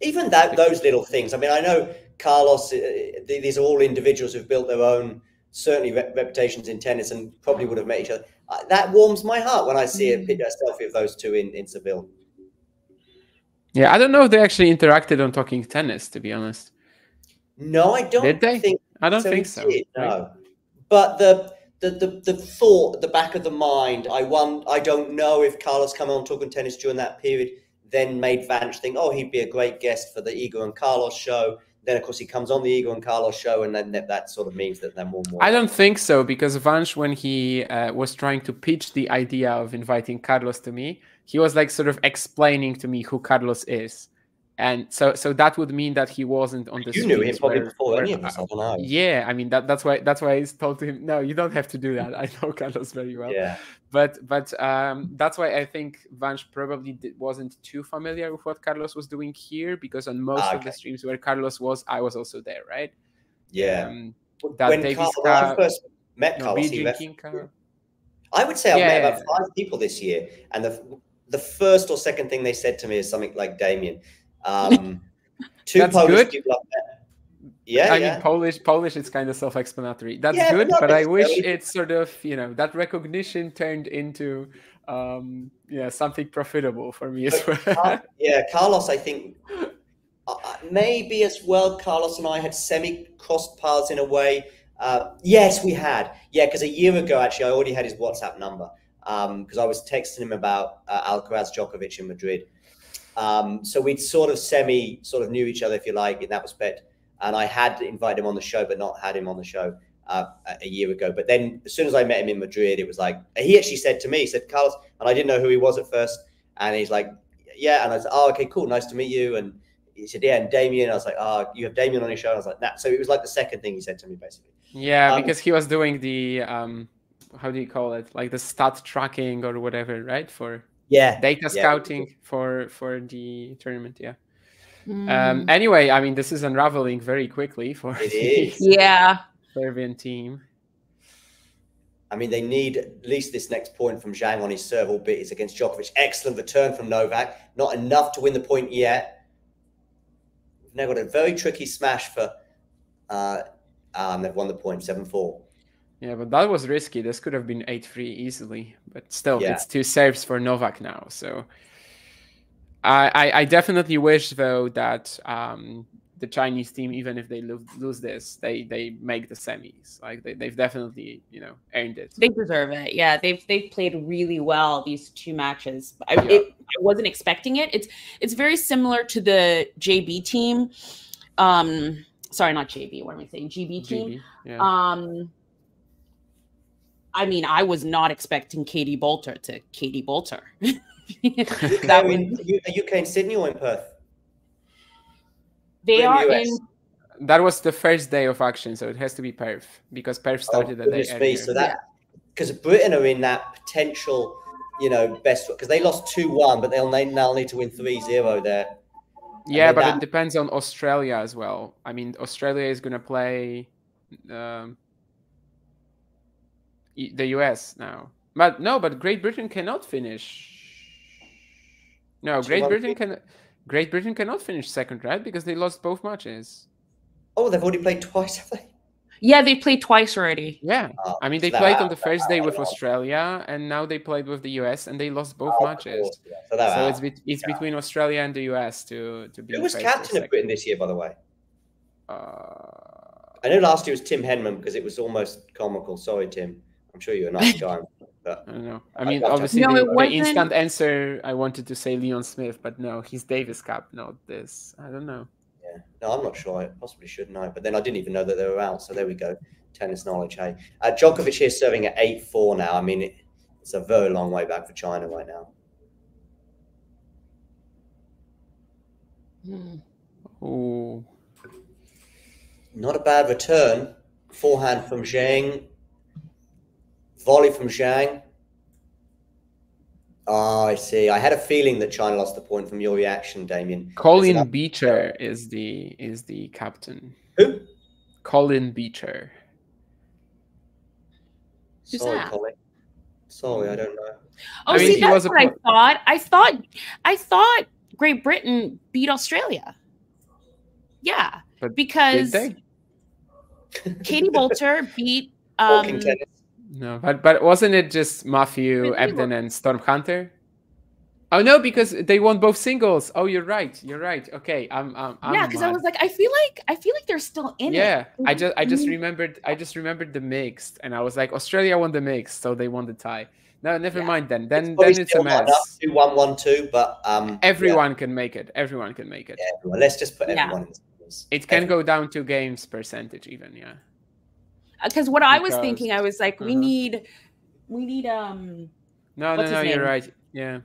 Even that, those little things. I mean, I know Carlos. Uh, these are all individuals who've built their own, certainly re- reputations in tennis, and probably would have met each other. Uh, that warms my heart when I see a, pic- a selfie of those two in in Seville. yeah, I don't know if they actually interacted on talking tennis, to be honest. No, I don't Did they? think I don't So think so. did, right? no. But the, the the the thought at the back of the mind, I want I don't know if Carlos coming on talking tennis during that period then made Vanch think, oh, he'd be a great guest for the Igor and Carlos show. Then of course he comes on the Igor and Carlos show, and then that, that sort of means that they're more more. I don't think so because Vanch, when he uh, was trying to pitch the idea of inviting Carlos to me, he was like sort of explaining to me who Carlos is, and so so that would mean that he wasn't on the. You knew him probably where- before where any of us. I don't know. Yeah, I mean that that's why that's why I told him no, you don't have to do that. I know Carlos very well. Yeah, But but um, that's why I think Vanch probably wasn't too familiar with what Carlos was doing here because on most Ah, of the streams where Carlos was, I was also there, right? yeah. Um, that when, Davis Carl, when I first met Carlos, he left. King I would say I've Yeah, met yeah, about five people this year, and the the first or second thing they said to me is something like Damien. Um, two That's Polish good. people I've met. Yeah, I yeah. mean, Polish, Polish, is kind of self-explanatory. That's Yeah, good, but I wish it's sort of, you know, that recognition turned into, um, yeah, something profitable for me as well. Car- yeah, Carlos, I think uh, uh, maybe as well. Carlos and I had semi crossed paths in a way. Uh, yes, we had. Yeah, because a year ago, actually, I already had his WhatsApp number because um, I was texting him about uh, Alcaraz Djokovic in Madrid. Um, so we'd sort of semi sort of knew each other, if you like, in that respect. And I had invited him on the show, but not had him on the show uh, a year ago. But then as soon as I met him in Madrid, it was like, he actually said to me, he said, Carlos, and I didn't know who he was at first. And he's like, yeah. And I said, oh, okay, cool. Nice to meet you. And he said, yeah. And Damian, I was like, oh, you have Damian on your show. And I was like, nah. So it was like the second thing he said to me, basically. Yeah, um, because he was doing the, um, how do you call it? Like the stat tracking or whatever, right? For yeah data yeah. scouting for for the tournament yeah mm. um anyway i mean this is unraveling very quickly for it is yeah serbian team I mean, they need at least this next point from Zhang on his serve, albeit it's against Djokovic. Excellent return from Novak. Not enough to win the point yet. We've now got a very tricky smash for. Uh, um, they've won the point 7 4. Yeah, but that was risky. This could have been 8 3 easily. But still, yeah. it's two serves for Novak now. So I, I, definitely wish, though, that um, the Chinese team, even if they lose, lose this, they they make the semis. Like they, they've definitely, you know, earned it. They deserve it. Yeah, they've they've played really well these two matches. I, yeah. it, I wasn't expecting it. It's it's very similar to the JB team. Um, sorry, not JB. What am I saying? GB team. GB, yeah. Um I mean, I was not expecting Katie Boulter to Katie Boulter. that in, are you in Sydney or in Perth? They are US? in. That was the first day of action, so it has to be Perth because Perth oh, started oh, the day earlier. So that because Britain are in that potential, you know, best because they lost two one, but they'll now need to win 3-0 there. Yeah, but that... it depends on Australia as well. I mean, Australia is going to play. Um, the US now. But no, but Great Britain cannot finish. No, Great Britain can. Great Britain cannot finish second, right? Because they lost both matches. Oh, they've already played twice, have they? Yeah, they played twice already. Yeah, oh, I mean they played on the first day with Australia, and now they played with the US, and they lost both oh, matches. Yeah. So, so it's be- it's yeah. between Australia and the US to to be. Who was captain of Britain this year, by the way? Uh, I know last year was Tim Henman because it was almost comical. Sorry, Tim. I'm sure you're a nice guy. But I don't know. I mean, obviously, no, the, the, instant answer I wanted to say Leon Smith, but no, he's Davis Cup, not this. I don't know. Yeah, no, I'm not sure. I possibly should know, but then I didn't even know that they were out. So there we go. Tennis knowledge. Hey, uh, Djokovic here serving at eight four now. I mean, it, it's a very long way back for China right now. Hmm. Oh, not a bad return. Forehand from Zhang Volley from Zhang. Oh, I see. I had a feeling that China lost the point from your reaction, Damien. Colin Beecher is the is the captain. Who? Colin Beecher. Who's Sorry, that? Colin. Sorry, I don't know. Oh, I mean, see, that's what I thought. I thought, I thought Great Britain beat Australia. Yeah, but because Katie Boulter beat um, no, but but wasn't it just Matthew Ebden and Storm Hunter? Oh no, because they won both singles. Oh, you're right. You're right. Okay, I'm. I'm, I'm yeah, because I was like, I feel like I feel like they're still in yeah, it. Yeah, I just I just remembered I just remembered the mixed, and I was like, Australia won the mixed, so they won the tie. No, never yeah. mind then. Then it's then it's a mess. Two one one two, but um, everyone yeah. can make it. Everyone can make it. Yeah, everyone. Let's just put everyone. in The It can everyone. go down to games percentage even. Yeah because what because, I was thinking, I was like, uh-huh. we need, we need um. No, no, no, you're right. Yeah.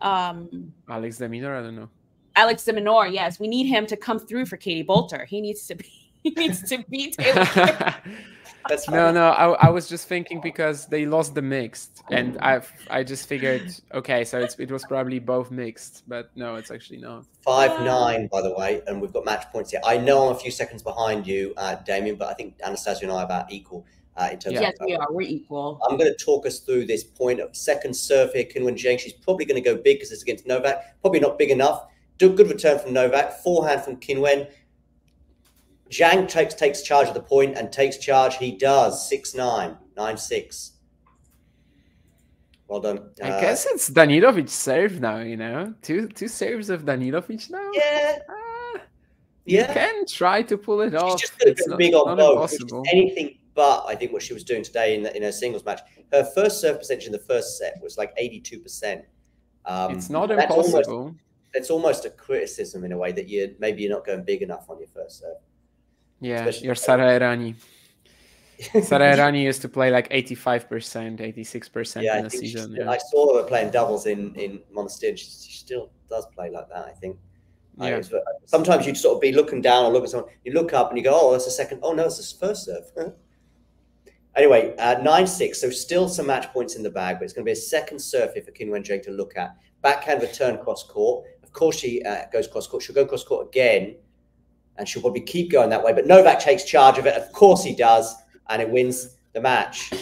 Um. Alex de Minaur, I don't know. Alex de Minaur, yes, we need him to come through for Katie Boulter. He needs to be. He needs to be Taylor. That's no, no. I, I was just thinking because they lost the mixed, and I I just figured okay, so it's it was probably both mixed, but no, it's actually not. Five nine, by the way, and we've got match points here. I know I'm a few seconds behind you, uh, Damien, but I think Anastasia and I are about equal. Uh, in terms of yes, of, we are. We're equal. I'm going to talk us through this point of second serve here. Qinwen Zheng. She's probably going to go big because it's against Novak. Probably not big enough. Do good return from Novak. Forehand from Qinwen. Zhang takes takes charge of the point and takes charge. He does six nine nine six. Well done. I uh, guess it's Danilovic serve now. You know, two two serves of Danilovic now. Yeah. Ah. yeah. you can try to pull it off. She's just going to big on both. Anything but I think what she was doing today in the, in her singles match. Her first serve percentage in the first set was like eighty two percent. Um, it's not impossible. Almost, it's almost a criticism in a way that you maybe you're not going big enough on your first serve. Yeah, Especially you're Sara Errani. Sara Errani used to play like 85%, 86% yeah, in the season. Yeah. I saw her playing doubles in, in Monastir, and she, she, still does play like that, I think. Yeah. Sometimes you'd sort of be looking down or look at someone, you look up and you go, oh, that's a second. Oh, no, it's a first serve. anyway, uh, 9 6. So still some match points in the bag, but it's going to be a second serve here for Qinwen Zheng to look at. Backhand return cross court. Of course, she uh, goes cross court. She'll go cross court again, and she'll probably keep going that way. But Novak takes charge of it. Of course, he does and it wins the match.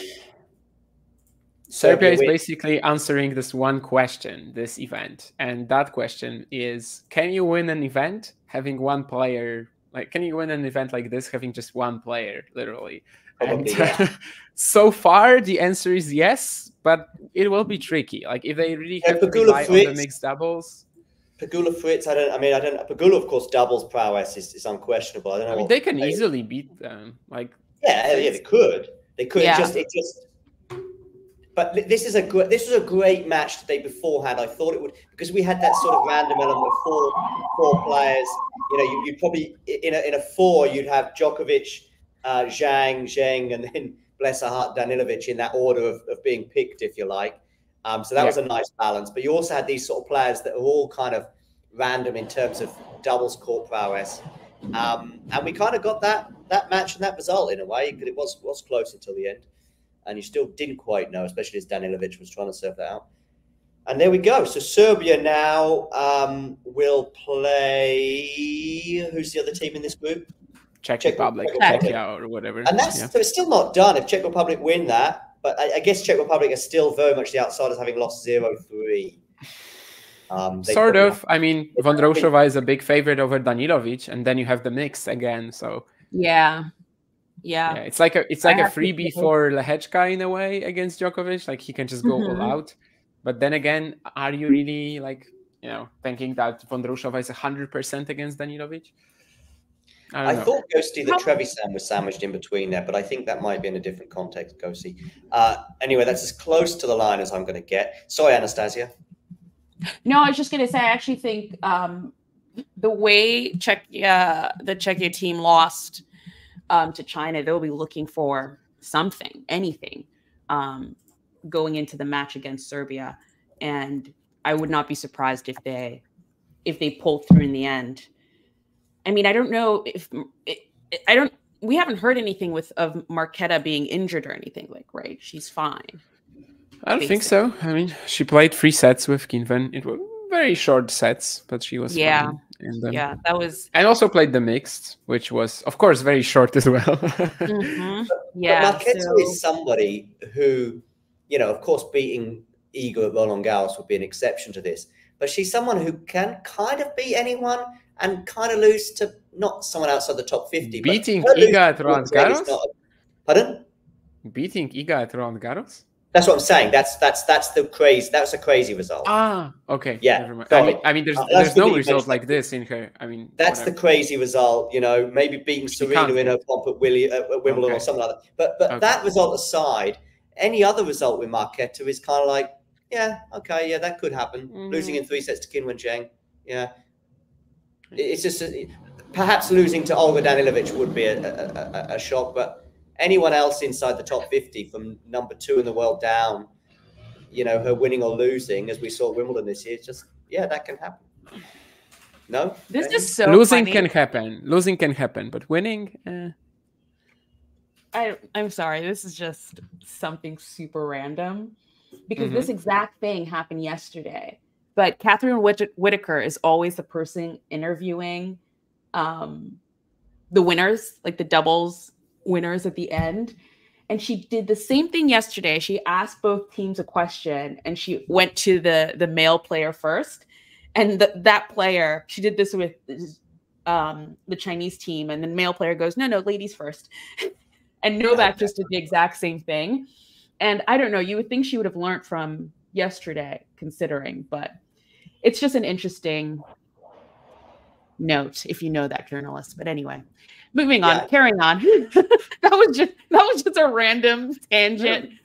Serbia is basically answering this one question, this event. And that question is Can you win an event having one player? Like, can you win an event like this having just one player, literally? Probably, and yeah. so far, the answer is yes, but it will be tricky. Like, if they really have to rely on the mixed doubles. Pegula Fritz, I don't. I mean, I don't. Pegula, of course, doubles prowess is, is unquestionable. I don't know. I mean, they can easily beat them. Like yeah, yeah, they could. They could. Yeah. It just, it just. But this is a good. This was a great match today beforehand. I thought it would because we had that sort of random element of four, four players. You know, you, would probably in a in a four you'd have Djokovic, uh, Zhang, Zheng, and then bless her heart Danilovic in that order of, of being picked, if you like. Um, so that yeah. was a nice balance. But you also had these sort of players that are all kind of random in terms of doubles court prowess. Um, and we kind of got that that match and that result in a way because it was was close until the end, and you still didn't quite know, especially as Danilovic was trying to serve that out. And there we go. So Serbia now um, will play. Who's the other team in this group? Czech, Czech Republic, Czechia or whatever. And that's yeah. so it's still not done if Czech Republic win that. But I, I guess Czech Republic are still very much the outsiders, having lost 0-3. Um, sort of. I mean, Vondrousova is a big favorite over Danilovic, and then you have the mix again. So yeah, yeah, yeah it's like a it's like I a freebie for Lehecka in a way against Djokovic. Like he can just go mm-hmm. all out. But then again, are you really like you know thinking that Vondrousova is hundred percent against Danilovic? I, I thought Ghosty that Trevisan was sandwiched in between there, but I think that might be in a different context, Ghosty. Uh, anyway, that's as close to the line as I'm going to get. Sorry, Anastasia. No, I was just going to say, I actually think um, the way Czechia, the Czechia team lost um, to China, they'll be looking for something, anything, um, going into the match against Serbia, and I would not be surprised if they if they pull through in the end. I mean, I don't know if I don't. We haven't heard anything with of Marketa being injured or anything like right. She's fine. I don't think so. I mean, she played three sets with Qinwen. It was very short sets, but she was yeah, and, um, yeah. That was and also played the mixed, which was of course very short as well. mm-hmm. Yeah, but Marketa so... is somebody who, you know, of course, beating Iga at Roland Garros would be an exception to this, but she's someone who can kind of beat anyone and kind of lose to not someone outside the top fifty. Beating Iga at Roland Garros. Pardon? Beating Iga at Roland Garros. That's what I'm saying. That's that's that's the crazy. That's a crazy result. Ah, okay. Yeah. I mean, I mean, there's uh, there's no result like this in her. I mean, that's whatever. the crazy result. You know, maybe beating Serena in her pomp at, Willie, at Wimbledon okay. or something like that. But but okay. that result aside, any other result with Marketa is kind of like, yeah, okay, yeah, that could happen. Mm. Losing in three sets to Qinwen Zheng, yeah. It's just a, perhaps losing to Olga Danilovic would be a, a, a shock, but anyone else inside the top 50 from number two in the world down, you know, her winning or losing, as we saw Wimbledon this year, just, yeah, that can happen. No? This is so Losing funny. can happen. Losing can happen, but winning, eh. I, I'm sorry. This is just something super random because mm-hmm. this exact thing happened yesterday. But Catherine Whit- Whitaker is always the person interviewing um, the winners, like the doubles winners at the end. And she did the same thing yesterday. She asked both teams a question and she went to the the male player first. And the, that player, she did this with um, the Chinese team, and the male player goes, No, no, ladies first. and Novak just did the exact same thing. And I don't know, you would think she would have learned from yesterday, considering, but it's just an interesting note if you know that journalist. But anyway, moving on, yeah. carrying on. that was just that was just a random tangent.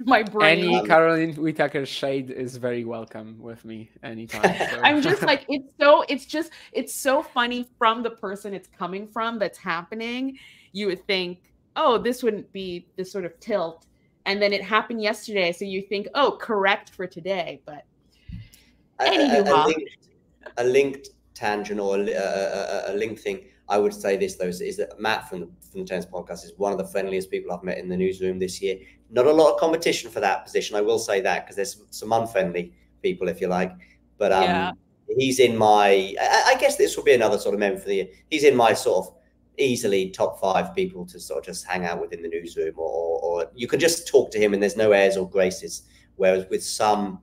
My brain. Any Catherine Whitaker shade is very welcome with me anytime. So. I'm just like it's so it's just it's so funny from the person it's coming from that's happening. You would think, oh, this wouldn't be this sort of tilt, and then it happened yesterday, so you think, oh, correct for today, but. A, a, linked, a linked tangent or a, a, a linked thing I would say this though is, that Matt from the from the Tennis Podcast is one of the friendliest people I've met in the newsroom this year. Not a lot of competition for that position, I will say that because there's some unfriendly people, if you like. But um, yeah. he's in my. I, I, guess this will be another sort of member for the year. He's in my sort of easily top five people to sort of just hang out with in the newsroom, or, or, or you can just talk to him and there's no airs or graces. Whereas with some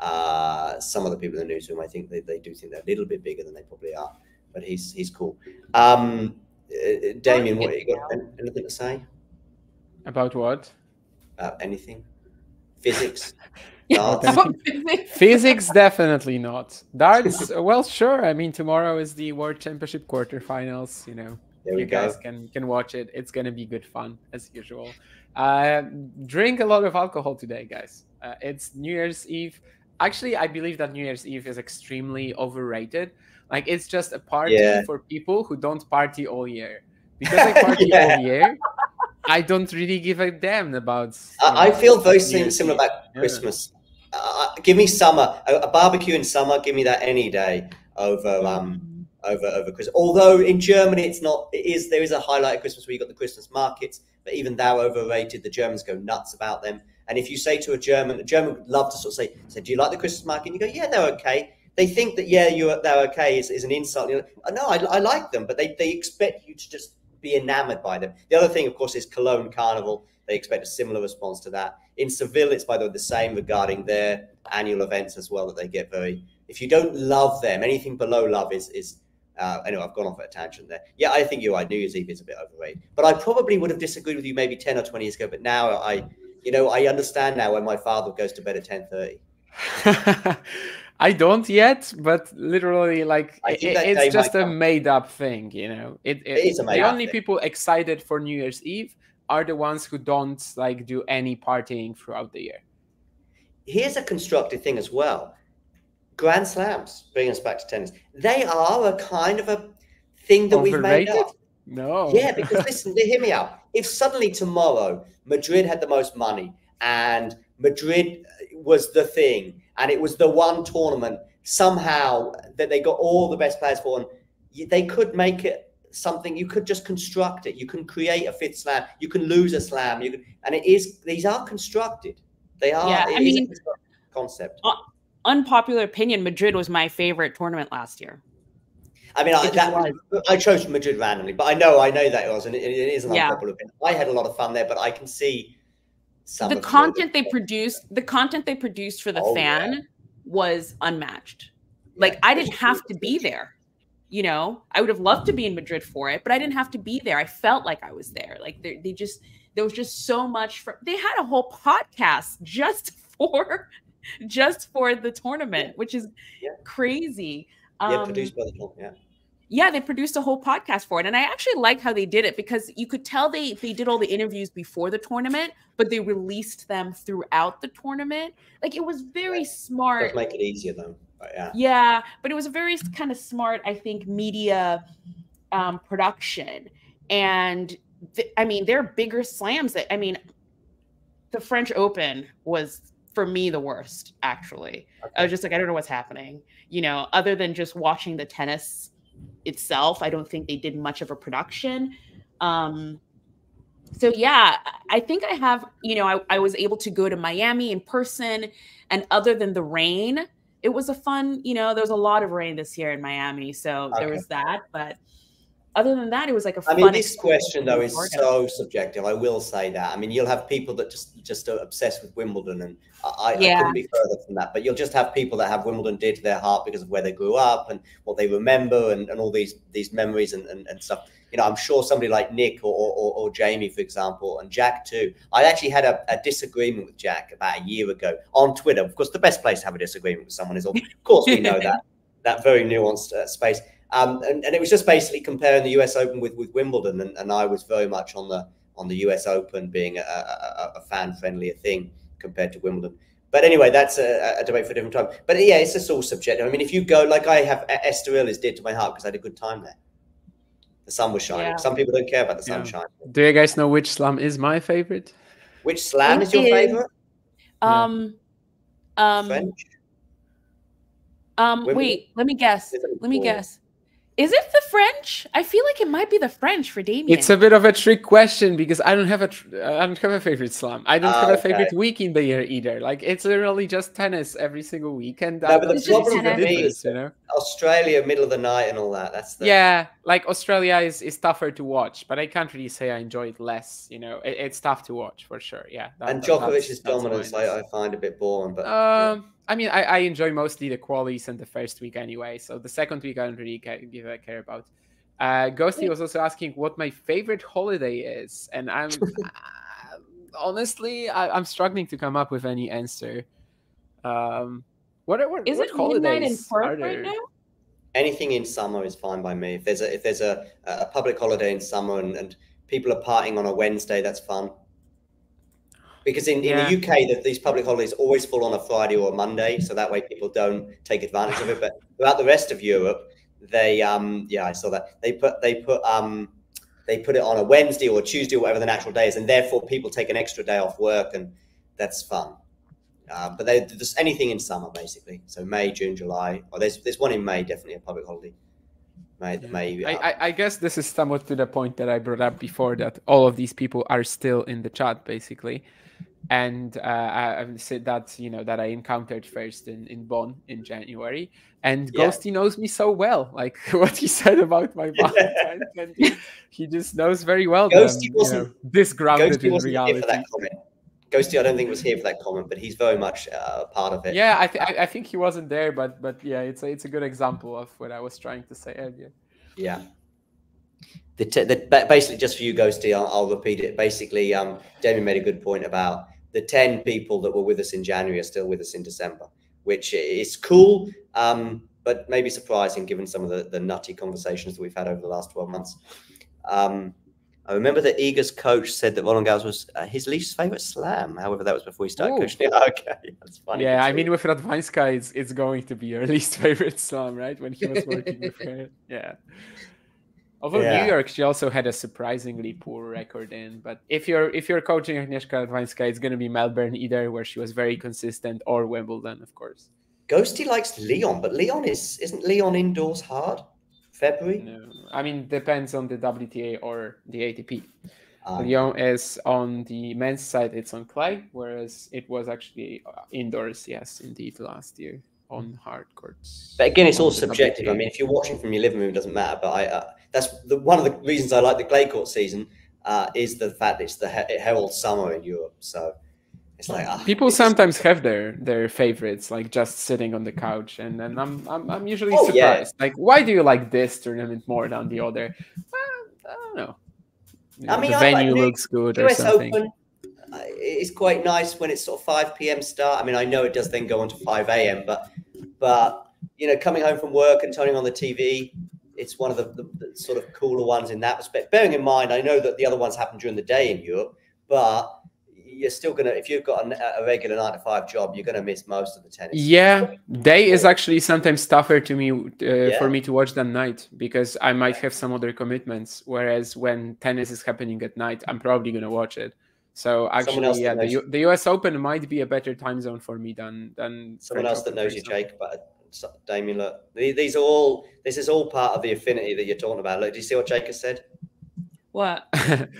uh, some of the people in the newsroom, I think they, they do think they're a little bit bigger than they probably are but he's he's cool. Um, uh, Damien, what you got? Anything to say about what? Uh, anything? Physics. Physics, definitely not. Darts, well, sure. I mean, tomorrow is the World Championship quarterfinals. You know, you go. guys can can watch it. It's gonna be good fun as usual. Uh, drink a lot of alcohol today, guys. Uh, it's New Year's Eve. Actually, I believe that New Year's Eve is extremely overrated. Like it's just a party yeah. for people who don't party all year. Because I party yeah. all year, I don't really give a damn about. I, I feel very similar about yeah. Christmas. Uh, give me summer, a, a, barbecue in summer. Give me that any day over um mm. over over Christmas. Although in Germany, it's not. It is there is a highlight of Christmas where you got the Christmas markets, but even thou overrated. The Germans go nuts about them. And if you say to a German, a German would love to sort of say, "Do you like the Christmas market?" And you go, "Yeah, they're okay." they think that yeah, you're they're okay is, is an insult. You no, I, I like them, but they they expect you to just be enamored by them. The other thing, of course, is Cologne Carnival. They expect a similar response to that. In Seville, it's by the way the same regarding their annual events as well. That they get very. If you don't love them, anything below love is is. Uh, anyway, I've gone off at a tangent there. Yeah, I think you're right. New Year's Eve is a bit overrated, but I probably would have disagreed with you maybe ten or twenty years ago. But now I, you know, I understand now when my father goes to bed at ten thirty. I don't yet, but literally, like it, it's just a made-up thing, you know. It, it, it is a the only thing. people excited for New Year's Eve are the ones who don't like do any partying throughout the year. Here's a constructive thing as well. Grand Slams, bring us back to tennis. They are a kind of a thing that Overrated? we've made up. No. Yeah, because listen, hear me out. If suddenly tomorrow Madrid had the most money and Madrid was the thing and it was the one tournament somehow that they got all the best players for, and they could make it something. You could just construct it. You can create a fifth slam. You can lose a slam. You can, and it is these are constructed. They are. Yeah, I mean, concept. Uh, unpopular opinion: Madrid was my favorite tournament last year. I mean, I, that, I, chose Madrid randomly, but I know, I know that it was, and it, it is an yeah. unpopular opinion. I had a lot of fun there, but I can see some the content they produced the content they produced for the oh, fan yeah. was unmatched. Like i didn't have to be there you know? I would have loved to be in madrid for it but i didn't have to be there. I felt like i was there. Like they, they just there was just so much for they had a whole podcast just for just for the tournament which is yeah. Crazy yeah produced by the yeah. yeah they produced a whole podcast for it and i actually like how they did it because you could tell they they did all the interviews before the tournament but they released them throughout the tournament. Like it was very smart. Make it easier though but yeah. Yeah but it was a very kind of smart i think media um, production. And i mean they're bigger slams that i mean the french open was for me the worst actually okay. i was just like i don't know what's happening you know other than just watching the tennis itself. I don't think they did much of a production. Um, so yeah, I think I have, you know, I, I was able to go to Miami in person. And other than the rain, it was a fun, you know, there was a lot of rain this year in Miami. So okay. there was that. But other than that, it was like a. I mean, this question though is so subjective. I will say that. I mean, you'll have people that just just are obsessed with Wimbledon, and I, yeah. I couldn't be further from that. But you'll just have people that have Wimbledon dear to their heart because of where they grew up and what they remember, and, and all these these memories and, and, and stuff. You know, I'm sure somebody like Nick or, or, or Jamie, for example, and Jack too. I actually had a, a, disagreement with Jack about a year ago on Twitter. Of course, the best place to have a disagreement with someone is, of course, we know that that very nuanced uh, space Um, and, and it was just basically comparing the US Open with, with Wimbledon, and, and I was very much on the on the US Open being a, a, a fan friendlier thing compared to Wimbledon. But anyway, that's a, a, debate for a different time. But yeah, it's just all subjective. I mean, if you go like I have, Estoril is dear to my heart because I had a good time there. The sun was shining. Yeah. Some people don't care about the sunshine. Yeah. Do you guys know which slam is my favorite? Which slam is your favorite? Um, um, French. Um, wait, let me guess. Let me guess. Is it the French? I feel like it might be the French for Damien. It's a bit of a trick question because I don't have a I don't have a favorite slam. I don't have a favorite week in the year either. Like it's literally just tennis every single weekend. No, but the problem with me is, you know, Australia, middle of the night, and all that. That's the... yeah. Like Australia is is tougher to watch, but I can't really say I enjoy it less. You know, it, it's tough to watch for sure. Yeah. That, and Djokovic's dominance, I, I, find a bit boring, but. Um. Yeah I mean, I, I enjoy mostly the qualies and the first week anyway. So the second week I don't really care, give a care about. Uh, Ghosty was also asking what my favorite holiday is, and I'm uh, honestly I, am struggling to come up with any answer. Um, what are what, is what it midnight in Perth right now? Anything in summer is fine by me. If there's a if there's a, a public holiday in summer and, and people are partying on a Wednesday, that's fun because in, yeah. in the UK, that these public holidays always fall on a Friday or a Monday, so that way people don't take advantage of it. But throughout the rest of Europe, they um yeah, I saw that they put they put um they put it on a Wednesday or a Tuesday or whatever the natural day is, and therefore people take an extra day off work, and that's fun. Uh, but they, there's anything in summer basically. So May, June, July, or there's there's one in May, definitely a public holiday. May, yeah. May, uh, I, I guess this is somewhat to the point that I brought up before that all of these people are still in the chat basically and uh, I, I said that you know that I encountered first in in Bonn in January, and yeah. Ghosty knows me so well, like what he said about my Valentine, and he, he, just knows very well. Ghosty wasn't this grounded in reality. Ghosty, I don't think was here for that comment, but he's very much uh, part of it. Yeah, I, th- I think he wasn't there, but but yeah, it's a, it's a good example of what I was trying to say earlier. Yeah. The, t- the basically just for you, Ghosty, I'll, I'll repeat it. Basically, um, Damien made a good point about the 10 people that were with us in January are still with us in December, which is cool, um, but maybe surprising given some of the, the nutty conversations that we've had over the last 12 months. Um, I remember that Iga's coach said that Roland Garros was uh, his least favorite slam. However, that was before he started Ooh. coaching. okay, that's funny. Yeah, I mean, with Radwanska, it's, it's going to be your least favorite slam, right? When he was working with her. Yeah. Although yeah. New York, she also had a surprisingly poor record in. But if you're if you're coaching Agnieszka Radwanska, it's going to be Melbourne either, where she was very consistent, or Wimbledon, of course. Ghosty likes Lyon, but Lyon is isn't Lyon indoors hard? February? No, I mean depends on the WTA or the ATP. Um, Lyon is on the men's side; it's on clay, whereas it was actually uh, indoors. Yes, indeed, last year on hard courts. But again, it's all subjective. WTA. I mean, if you're watching from your living room, it doesn't matter. But I. Uh, that's the, one of the reasons I like the clay court season uh, is the fact that it's the it heralds summer in Europe. So it's like uh, people sometimes have their their favorites, like just sitting on the couch, and then I'm I'm, I'm usually oh, surprised. Yeah. Like, why do you like this tournament more than the other? Well, I don't know. You I mean, the venue like looks good US or something. Open, uh, it's quite nice when it's sort of 5 p.m. start. I mean, I know it does then go on to 5 a.m., but but you know, coming home from work and turning on the TV, it's one of the, the, the, sort of cooler ones in that respect. Bearing in mind, I know that the other ones happen during the day in Europe, but you're still gonna if you've got a, a regular nine to five job, you're gonna miss most of the tennis. Yeah, day is actually sometimes tougher to me uh, yeah. for me to watch than night because I might have some other commitments. Whereas when tennis is happening at night, I'm probably gonna watch it. So actually, yeah, the, U- the US Open might be a better time zone for me than than someone French else that knows you, Jake. But Damien, look, these are all. This is all part of the affinity that you're talking about. Look, do you see what Jake has said? What?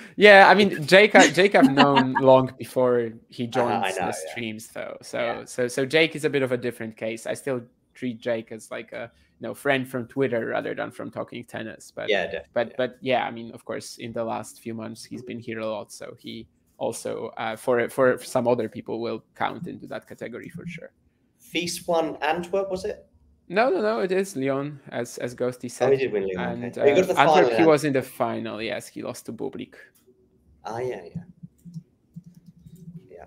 yeah, I mean, Jake, Jake, I've known long before he joins know, the streams, yeah. though. So, yeah. so, so Jake is a bit of a different case. I still treat Jake as like a you know friend from Twitter rather than from talking tennis. But yeah, definitely. but but yeah, I mean, of course, in the last few months, he's been here a lot, so he also uh, for for some other people will count into that category for sure. Fils won Antwerp, was it? No, no, no. It is Lyon, as as Ghosty said. Oh, he did win Lyon. And okay. uh, Antwerp, he was in the final. Yes, he lost to Bublik. Ah, yeah, yeah, yeah.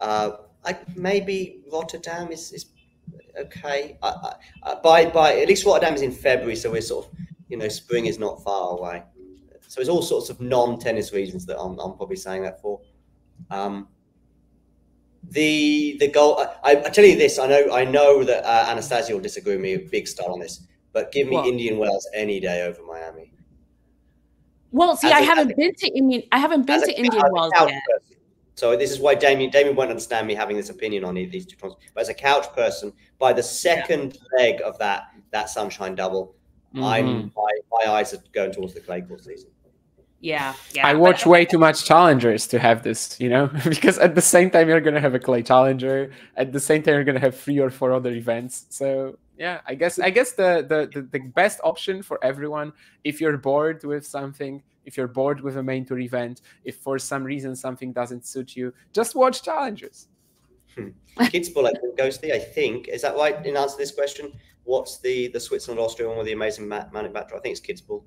Uh, I maybe Rotterdam is is okay. I, I, by by at least Rotterdam is in February, so we're sort of you know spring is not far away. So it's all sorts of non-tennis reasons that I'm, I'm probably saying that for. Um, the the goal. I, I tell you this. I know I know that uh, Anastasia will disagree with me. Big star on this, but give me Indian Wells any day over Miami. Well, see, as I a, haven't been to Indian. I haven't been to a, Indian Wells yet. Person, so this is why Damien Damien won't understand me having this opinion on these two tournaments. But as a couch person, by the second yeah. leg of that that sunshine double, mm-hmm. I'm my, my eyes are going towards the clay court season. Yeah, yeah. I watch way too much challengers to have this, you know, because at the same time you're gonna have a clay challenger, at the same time you're gonna have three or four other events. So yeah, I guess I guess the the the, the best option for everyone if you're bored with something if you're bored with a main tour event, if for some reason something doesn't suit you, just watch challenges. Hmm. Kitzbühel, I think, Ghosty, I think. Is that right in answer to this question? What's the, the Switzerland Austria one with the amazing Manic backdrop? I think it's Kitzbühel.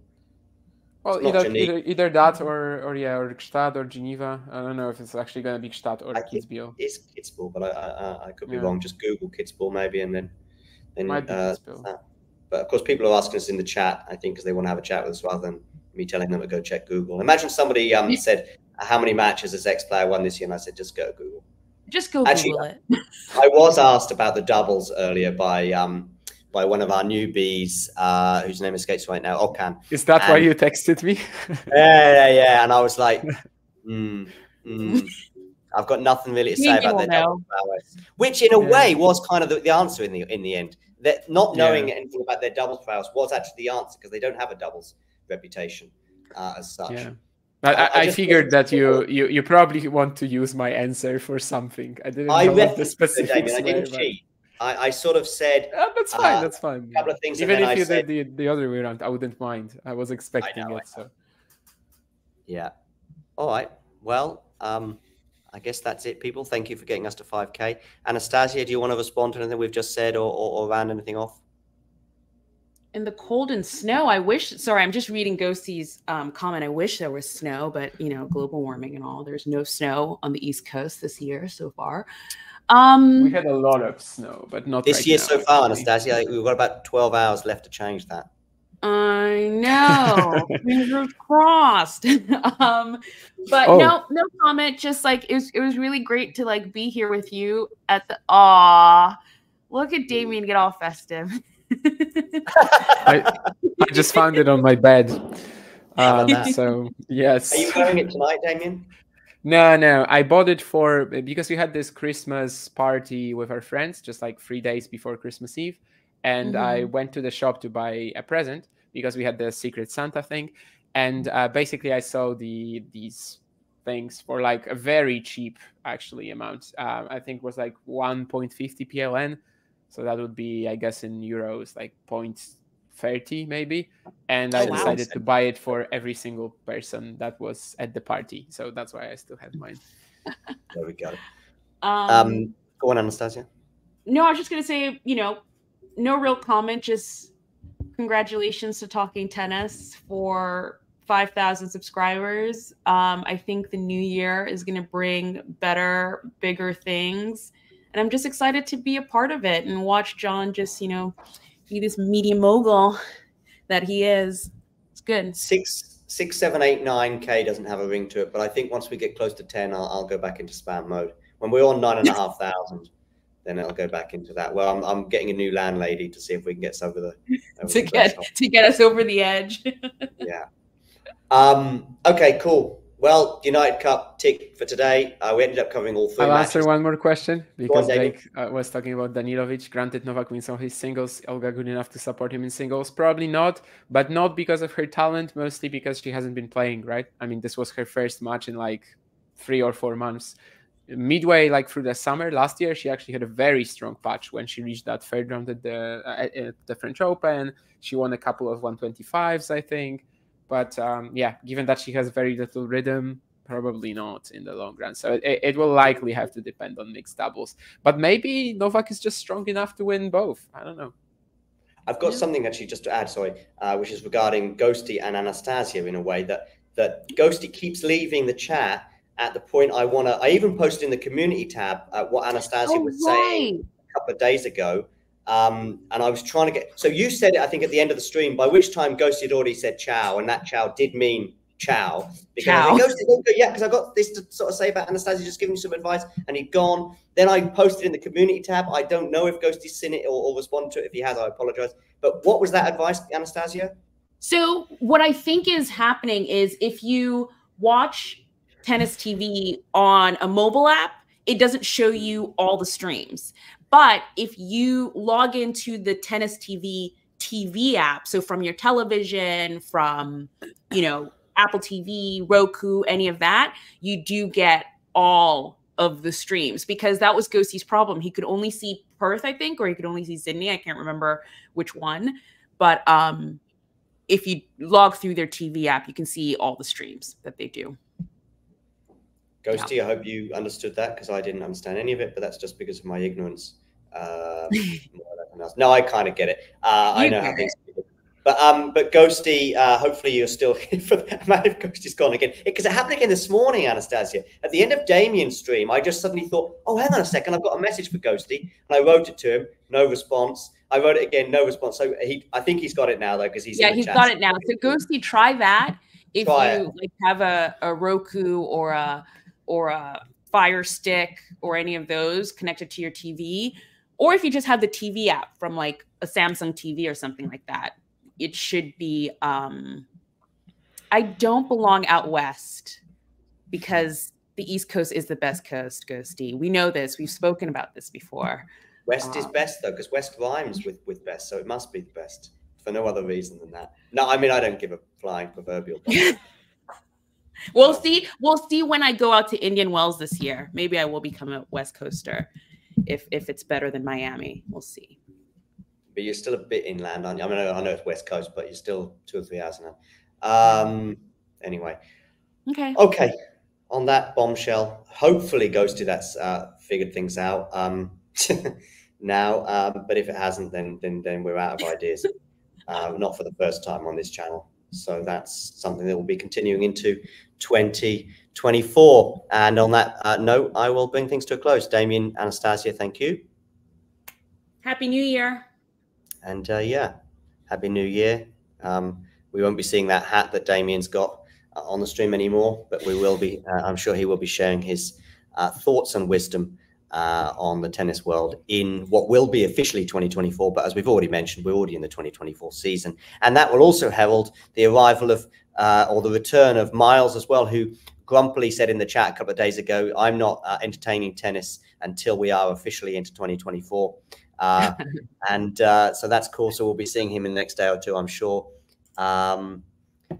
Well, either, either, either that or or yeah, or Gstaad or Geneva. I don't know if it's actually going to be Gstaad or Kitzbühel. It's Kitzbühel, but I, I, I could be yeah. wrong. Just Google Kitzbühel maybe, and then then. Might be uh, but of course, people are asking us in the chat. I think because they want to have a chat with us rather than me telling them to go check Google. Imagine somebody um, said, "How many matches has X player won this year?" And I said, "Just go Google." Just go Actually, Google it. I was asked about the doubles earlier by um, by one of our newbies, uh, whose name escapes right now, Okan. Is that and, why you texted me? yeah, yeah, yeah. And I was like, mm, mm, I've got nothing really to say about their double prowess, which in a yeah. way was kind of the, the, answer in the in the end. That not knowing yeah. anything about their doubles prowess was actually the answer because they don't have a doubles reputation uh, as such. Yeah. I, I, I figured that you, you you probably want to use my answer for something. I didn't I know the specifics. Damien, I didn't cheat. I, I sort of said oh, that's fine. Uh, that's fine. A couple of things. Even if you said, did the, the other way around, I wouldn't mind. I was expecting I know, it. So. Yeah. All right. Well, um, I guess that's it, people. Thank you for getting us to 5K. Anastasia, do you want to respond to anything we've just said or, or, or round anything off? in the cold and snow. I wish. Sorry, I'm just reading Ghosty's um, comment. I wish there was snow, but you know, global warming and all. There's no snow on the East Coast this year so far. Um, we had a lot of snow, but not this right year now, so far, Anastasia. We've got about 12 hours left to change that. I know. Fingers crossed. um, but oh. no, no comment. Just like it was, it was really great to like be here with you at the. Ah, look at Damien get all festive. I, I just found it on my bed. Um, so yes. Are you wearing it tonight, Damien? No, no. I bought it for because we had this Christmas party with our friends just like three days before Christmas Eve, and mm-hmm. I went to the shop to buy a present because we had the Secret Santa thing, and uh, basically I saw the these things for like a very cheap actually amount. Um, I think was like 1.50 PLN so that would be, I guess, in euros, like 0.30 maybe. And I oh, decided to buy it for every single person that was at the party. So that's why I still have mine. there we go. Um, um, go on, Anastasia. No, I was just going to say, you know, no real comment, just congratulations to Talking Tennis for 5,000 subscribers. Um, I think the new year is going to bring better, bigger things and I'm just excited to be a part of it and watch John just, you know, be this media mogul that he is. It's good. Six, six, seven, eight, nine K doesn't have a ring to it, but I think once we get close to ten, I'll, I'll go back into spam mode. When we're on nine and a half thousand, then it'll go back into that. Well, I'm, I'm getting a new landlady to see if we can get us over the over to the get to get us over the edge. yeah. Um. Okay. Cool. Well, United Cup tick for today. Uh, we ended up covering all 3 I'll matches. answer one more question because Jake uh, was talking about Danilovic. Granted, Novak wins all his singles. Olga good enough to support him in singles? Probably not, but not because of her talent, mostly because she hasn't been playing, right? I mean, this was her first match in like three or four months. Midway, like through the summer last year, she actually had a very strong patch when she reached that third round at the, at the French Open. She won a couple of 125s, I think. But um, yeah, given that she has very little rhythm, probably not in the long run. So it, it will likely have to depend on mixed doubles. But maybe Novak is just strong enough to win both. I don't know. I've got yeah. something actually just to add, sorry, uh, which is regarding Ghosty and Anastasia in a way that that Ghosty keeps leaving the chat at the point I want to. I even posted in the community tab uh, what Anastasia oh, was right. saying a couple of days ago Um, and I was trying to get. So you said it, I think, at the end of the stream, by which time Ghosty had already said ciao, and that ciao did mean ciao. Because Ciao. I think, Ghosty, yeah, because I got this to sort of say about Anastasia just giving you some advice, and he'd gone. Then I posted in the community tab. I don't know if Ghosty's seen it or, or responded to it. If he has, I apologize. But what was that advice, Anastasia? So what I think is happening is if you watch tennis TV on a mobile app, it doesn't show you all the streams. But if you log into the tennis TV TV app, so from your television, from you know Apple TV, Roku, any of that, you do get all of the streams because that was Ghosty's problem. He could only see Perth, I think, or he could only see Sydney. I can't remember which one. But um if you log through their TV app, you can see all the streams that they do. Ghosty, I hope you understood that because I didn't understand any of it, but that's just because of my ignorance. Uh, more than anything else. no, I kind of get it. Uh, I know how things. But um, but Ghosty, uh, hopefully you're still here for that. Man, if Ghosty's gone again, because it, happened again this morning, Anastasia. At the end of Damien's stream, I just suddenly thought, oh, hang on a second, I've got a message for Ghosty, and I wrote it to him. No response. I wrote it again, no response. So he, I think he's got it now though, because he's in yeah, the he's chat. got it now. So Ghosty, try that if Try you like have a, a Roku or a or a Fire Stick or any of those connected to your TV, or if you just have the TV app from like a Samsung TV or something like that, it should be. um I don't belong out west because the East Coast is the best coast, Ghosty. We know this. We've spoken about this before. West is Um, best though, because West rhymes with with best, so it must be the best for no other reason than that. No, I mean I don't give a flying proverbial. We'll see. We'll see when I go out to Indian Wells this year. Maybe I will become a West Coaster if if it's better than Miami. We'll see. but you're still a bit inland, aren't you? I mean, I know, it's West Coast, but you're still two or three hours now. Um, anyway, Okay. okay. On that bombshell, hopefully Ghosty that's uh, figured things out um, now. Um, but if it hasn't, then then then we're out of ideas. Uh, not for the first time on this channel. So that's something that will be continuing into 2024. And on that uh, note, I will bring things to a close. Damien, Anastasia, thank you. Happy New Year. And uh, yeah, happy new year. Um, we won't be seeing that hat that Damien's got uh, on the stream anymore, but we will be. Uh, I'm sure he will be sharing his uh, thoughts and wisdom uh, on the tennis world in what will be officially 2024. But as we've already mentioned, we're already in the 2024 season, and that will also herald the arrival of uh, or the return of Miles as well, who grumpily said in the chat a couple of days ago, "I'm not uh, entertaining tennis until we are officially into 2024." Uh, and uh, so that's cool. So we'll be seeing him in the next day or two, I'm sure, um,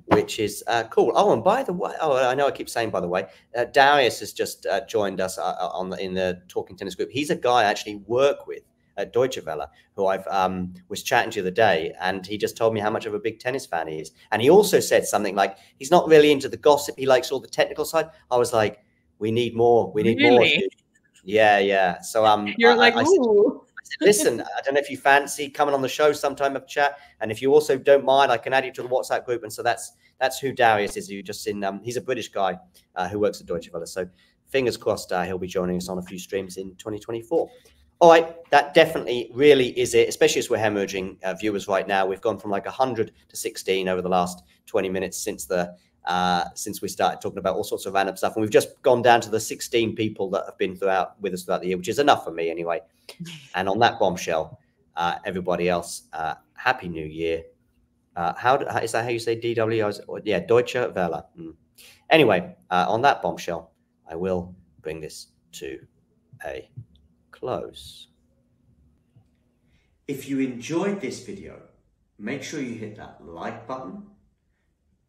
which is uh, cool. Oh, and by the way, oh, I know I keep saying by the way, uh, Darius has just uh, joined us uh, on the, in the Talking Tennis group. He's a guy I actually work with at Deutsche Welle, who I've um, was chatting to the other day, and he just told me how much of a big tennis fan he is. And he also said something like he's not really into the gossip; he likes all the technical side. I was like, we need more. We need more. Yeah, yeah. So um, You're I- like, I- I-. listen, I don't know if you fancy coming on the show sometime of chat, and if you also don't mind, I can add you to the WhatsApp group. And so that's that's who Darius is. Who just in um, he's a British guy uh, who works at Deutsche Welle. So fingers crossed uh, he'll be joining us on a few streams in 2024. All right, that definitely really is it. Especially as we're hemorrhaging uh, viewers right now. We've gone from like 100 to 16 over the last 20 minutes since the uh, since we started talking about all sorts of random stuff, and we've just gone down to the 16 people that have been throughout with us throughout the year, which is enough for me anyway. And on that bombshell, uh, everybody else, uh, happy New Year. Uh, how, do- how is that how you say DW? Was- or- yeah, Deutsche Welle. Mm. Anyway, uh, on that bombshell, I will bring this to a close. If you enjoyed this video, make sure you hit that like button.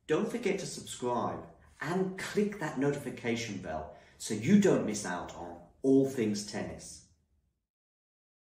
Don't forget to subscribe and click that notification bell so you don't miss out on all things tennis.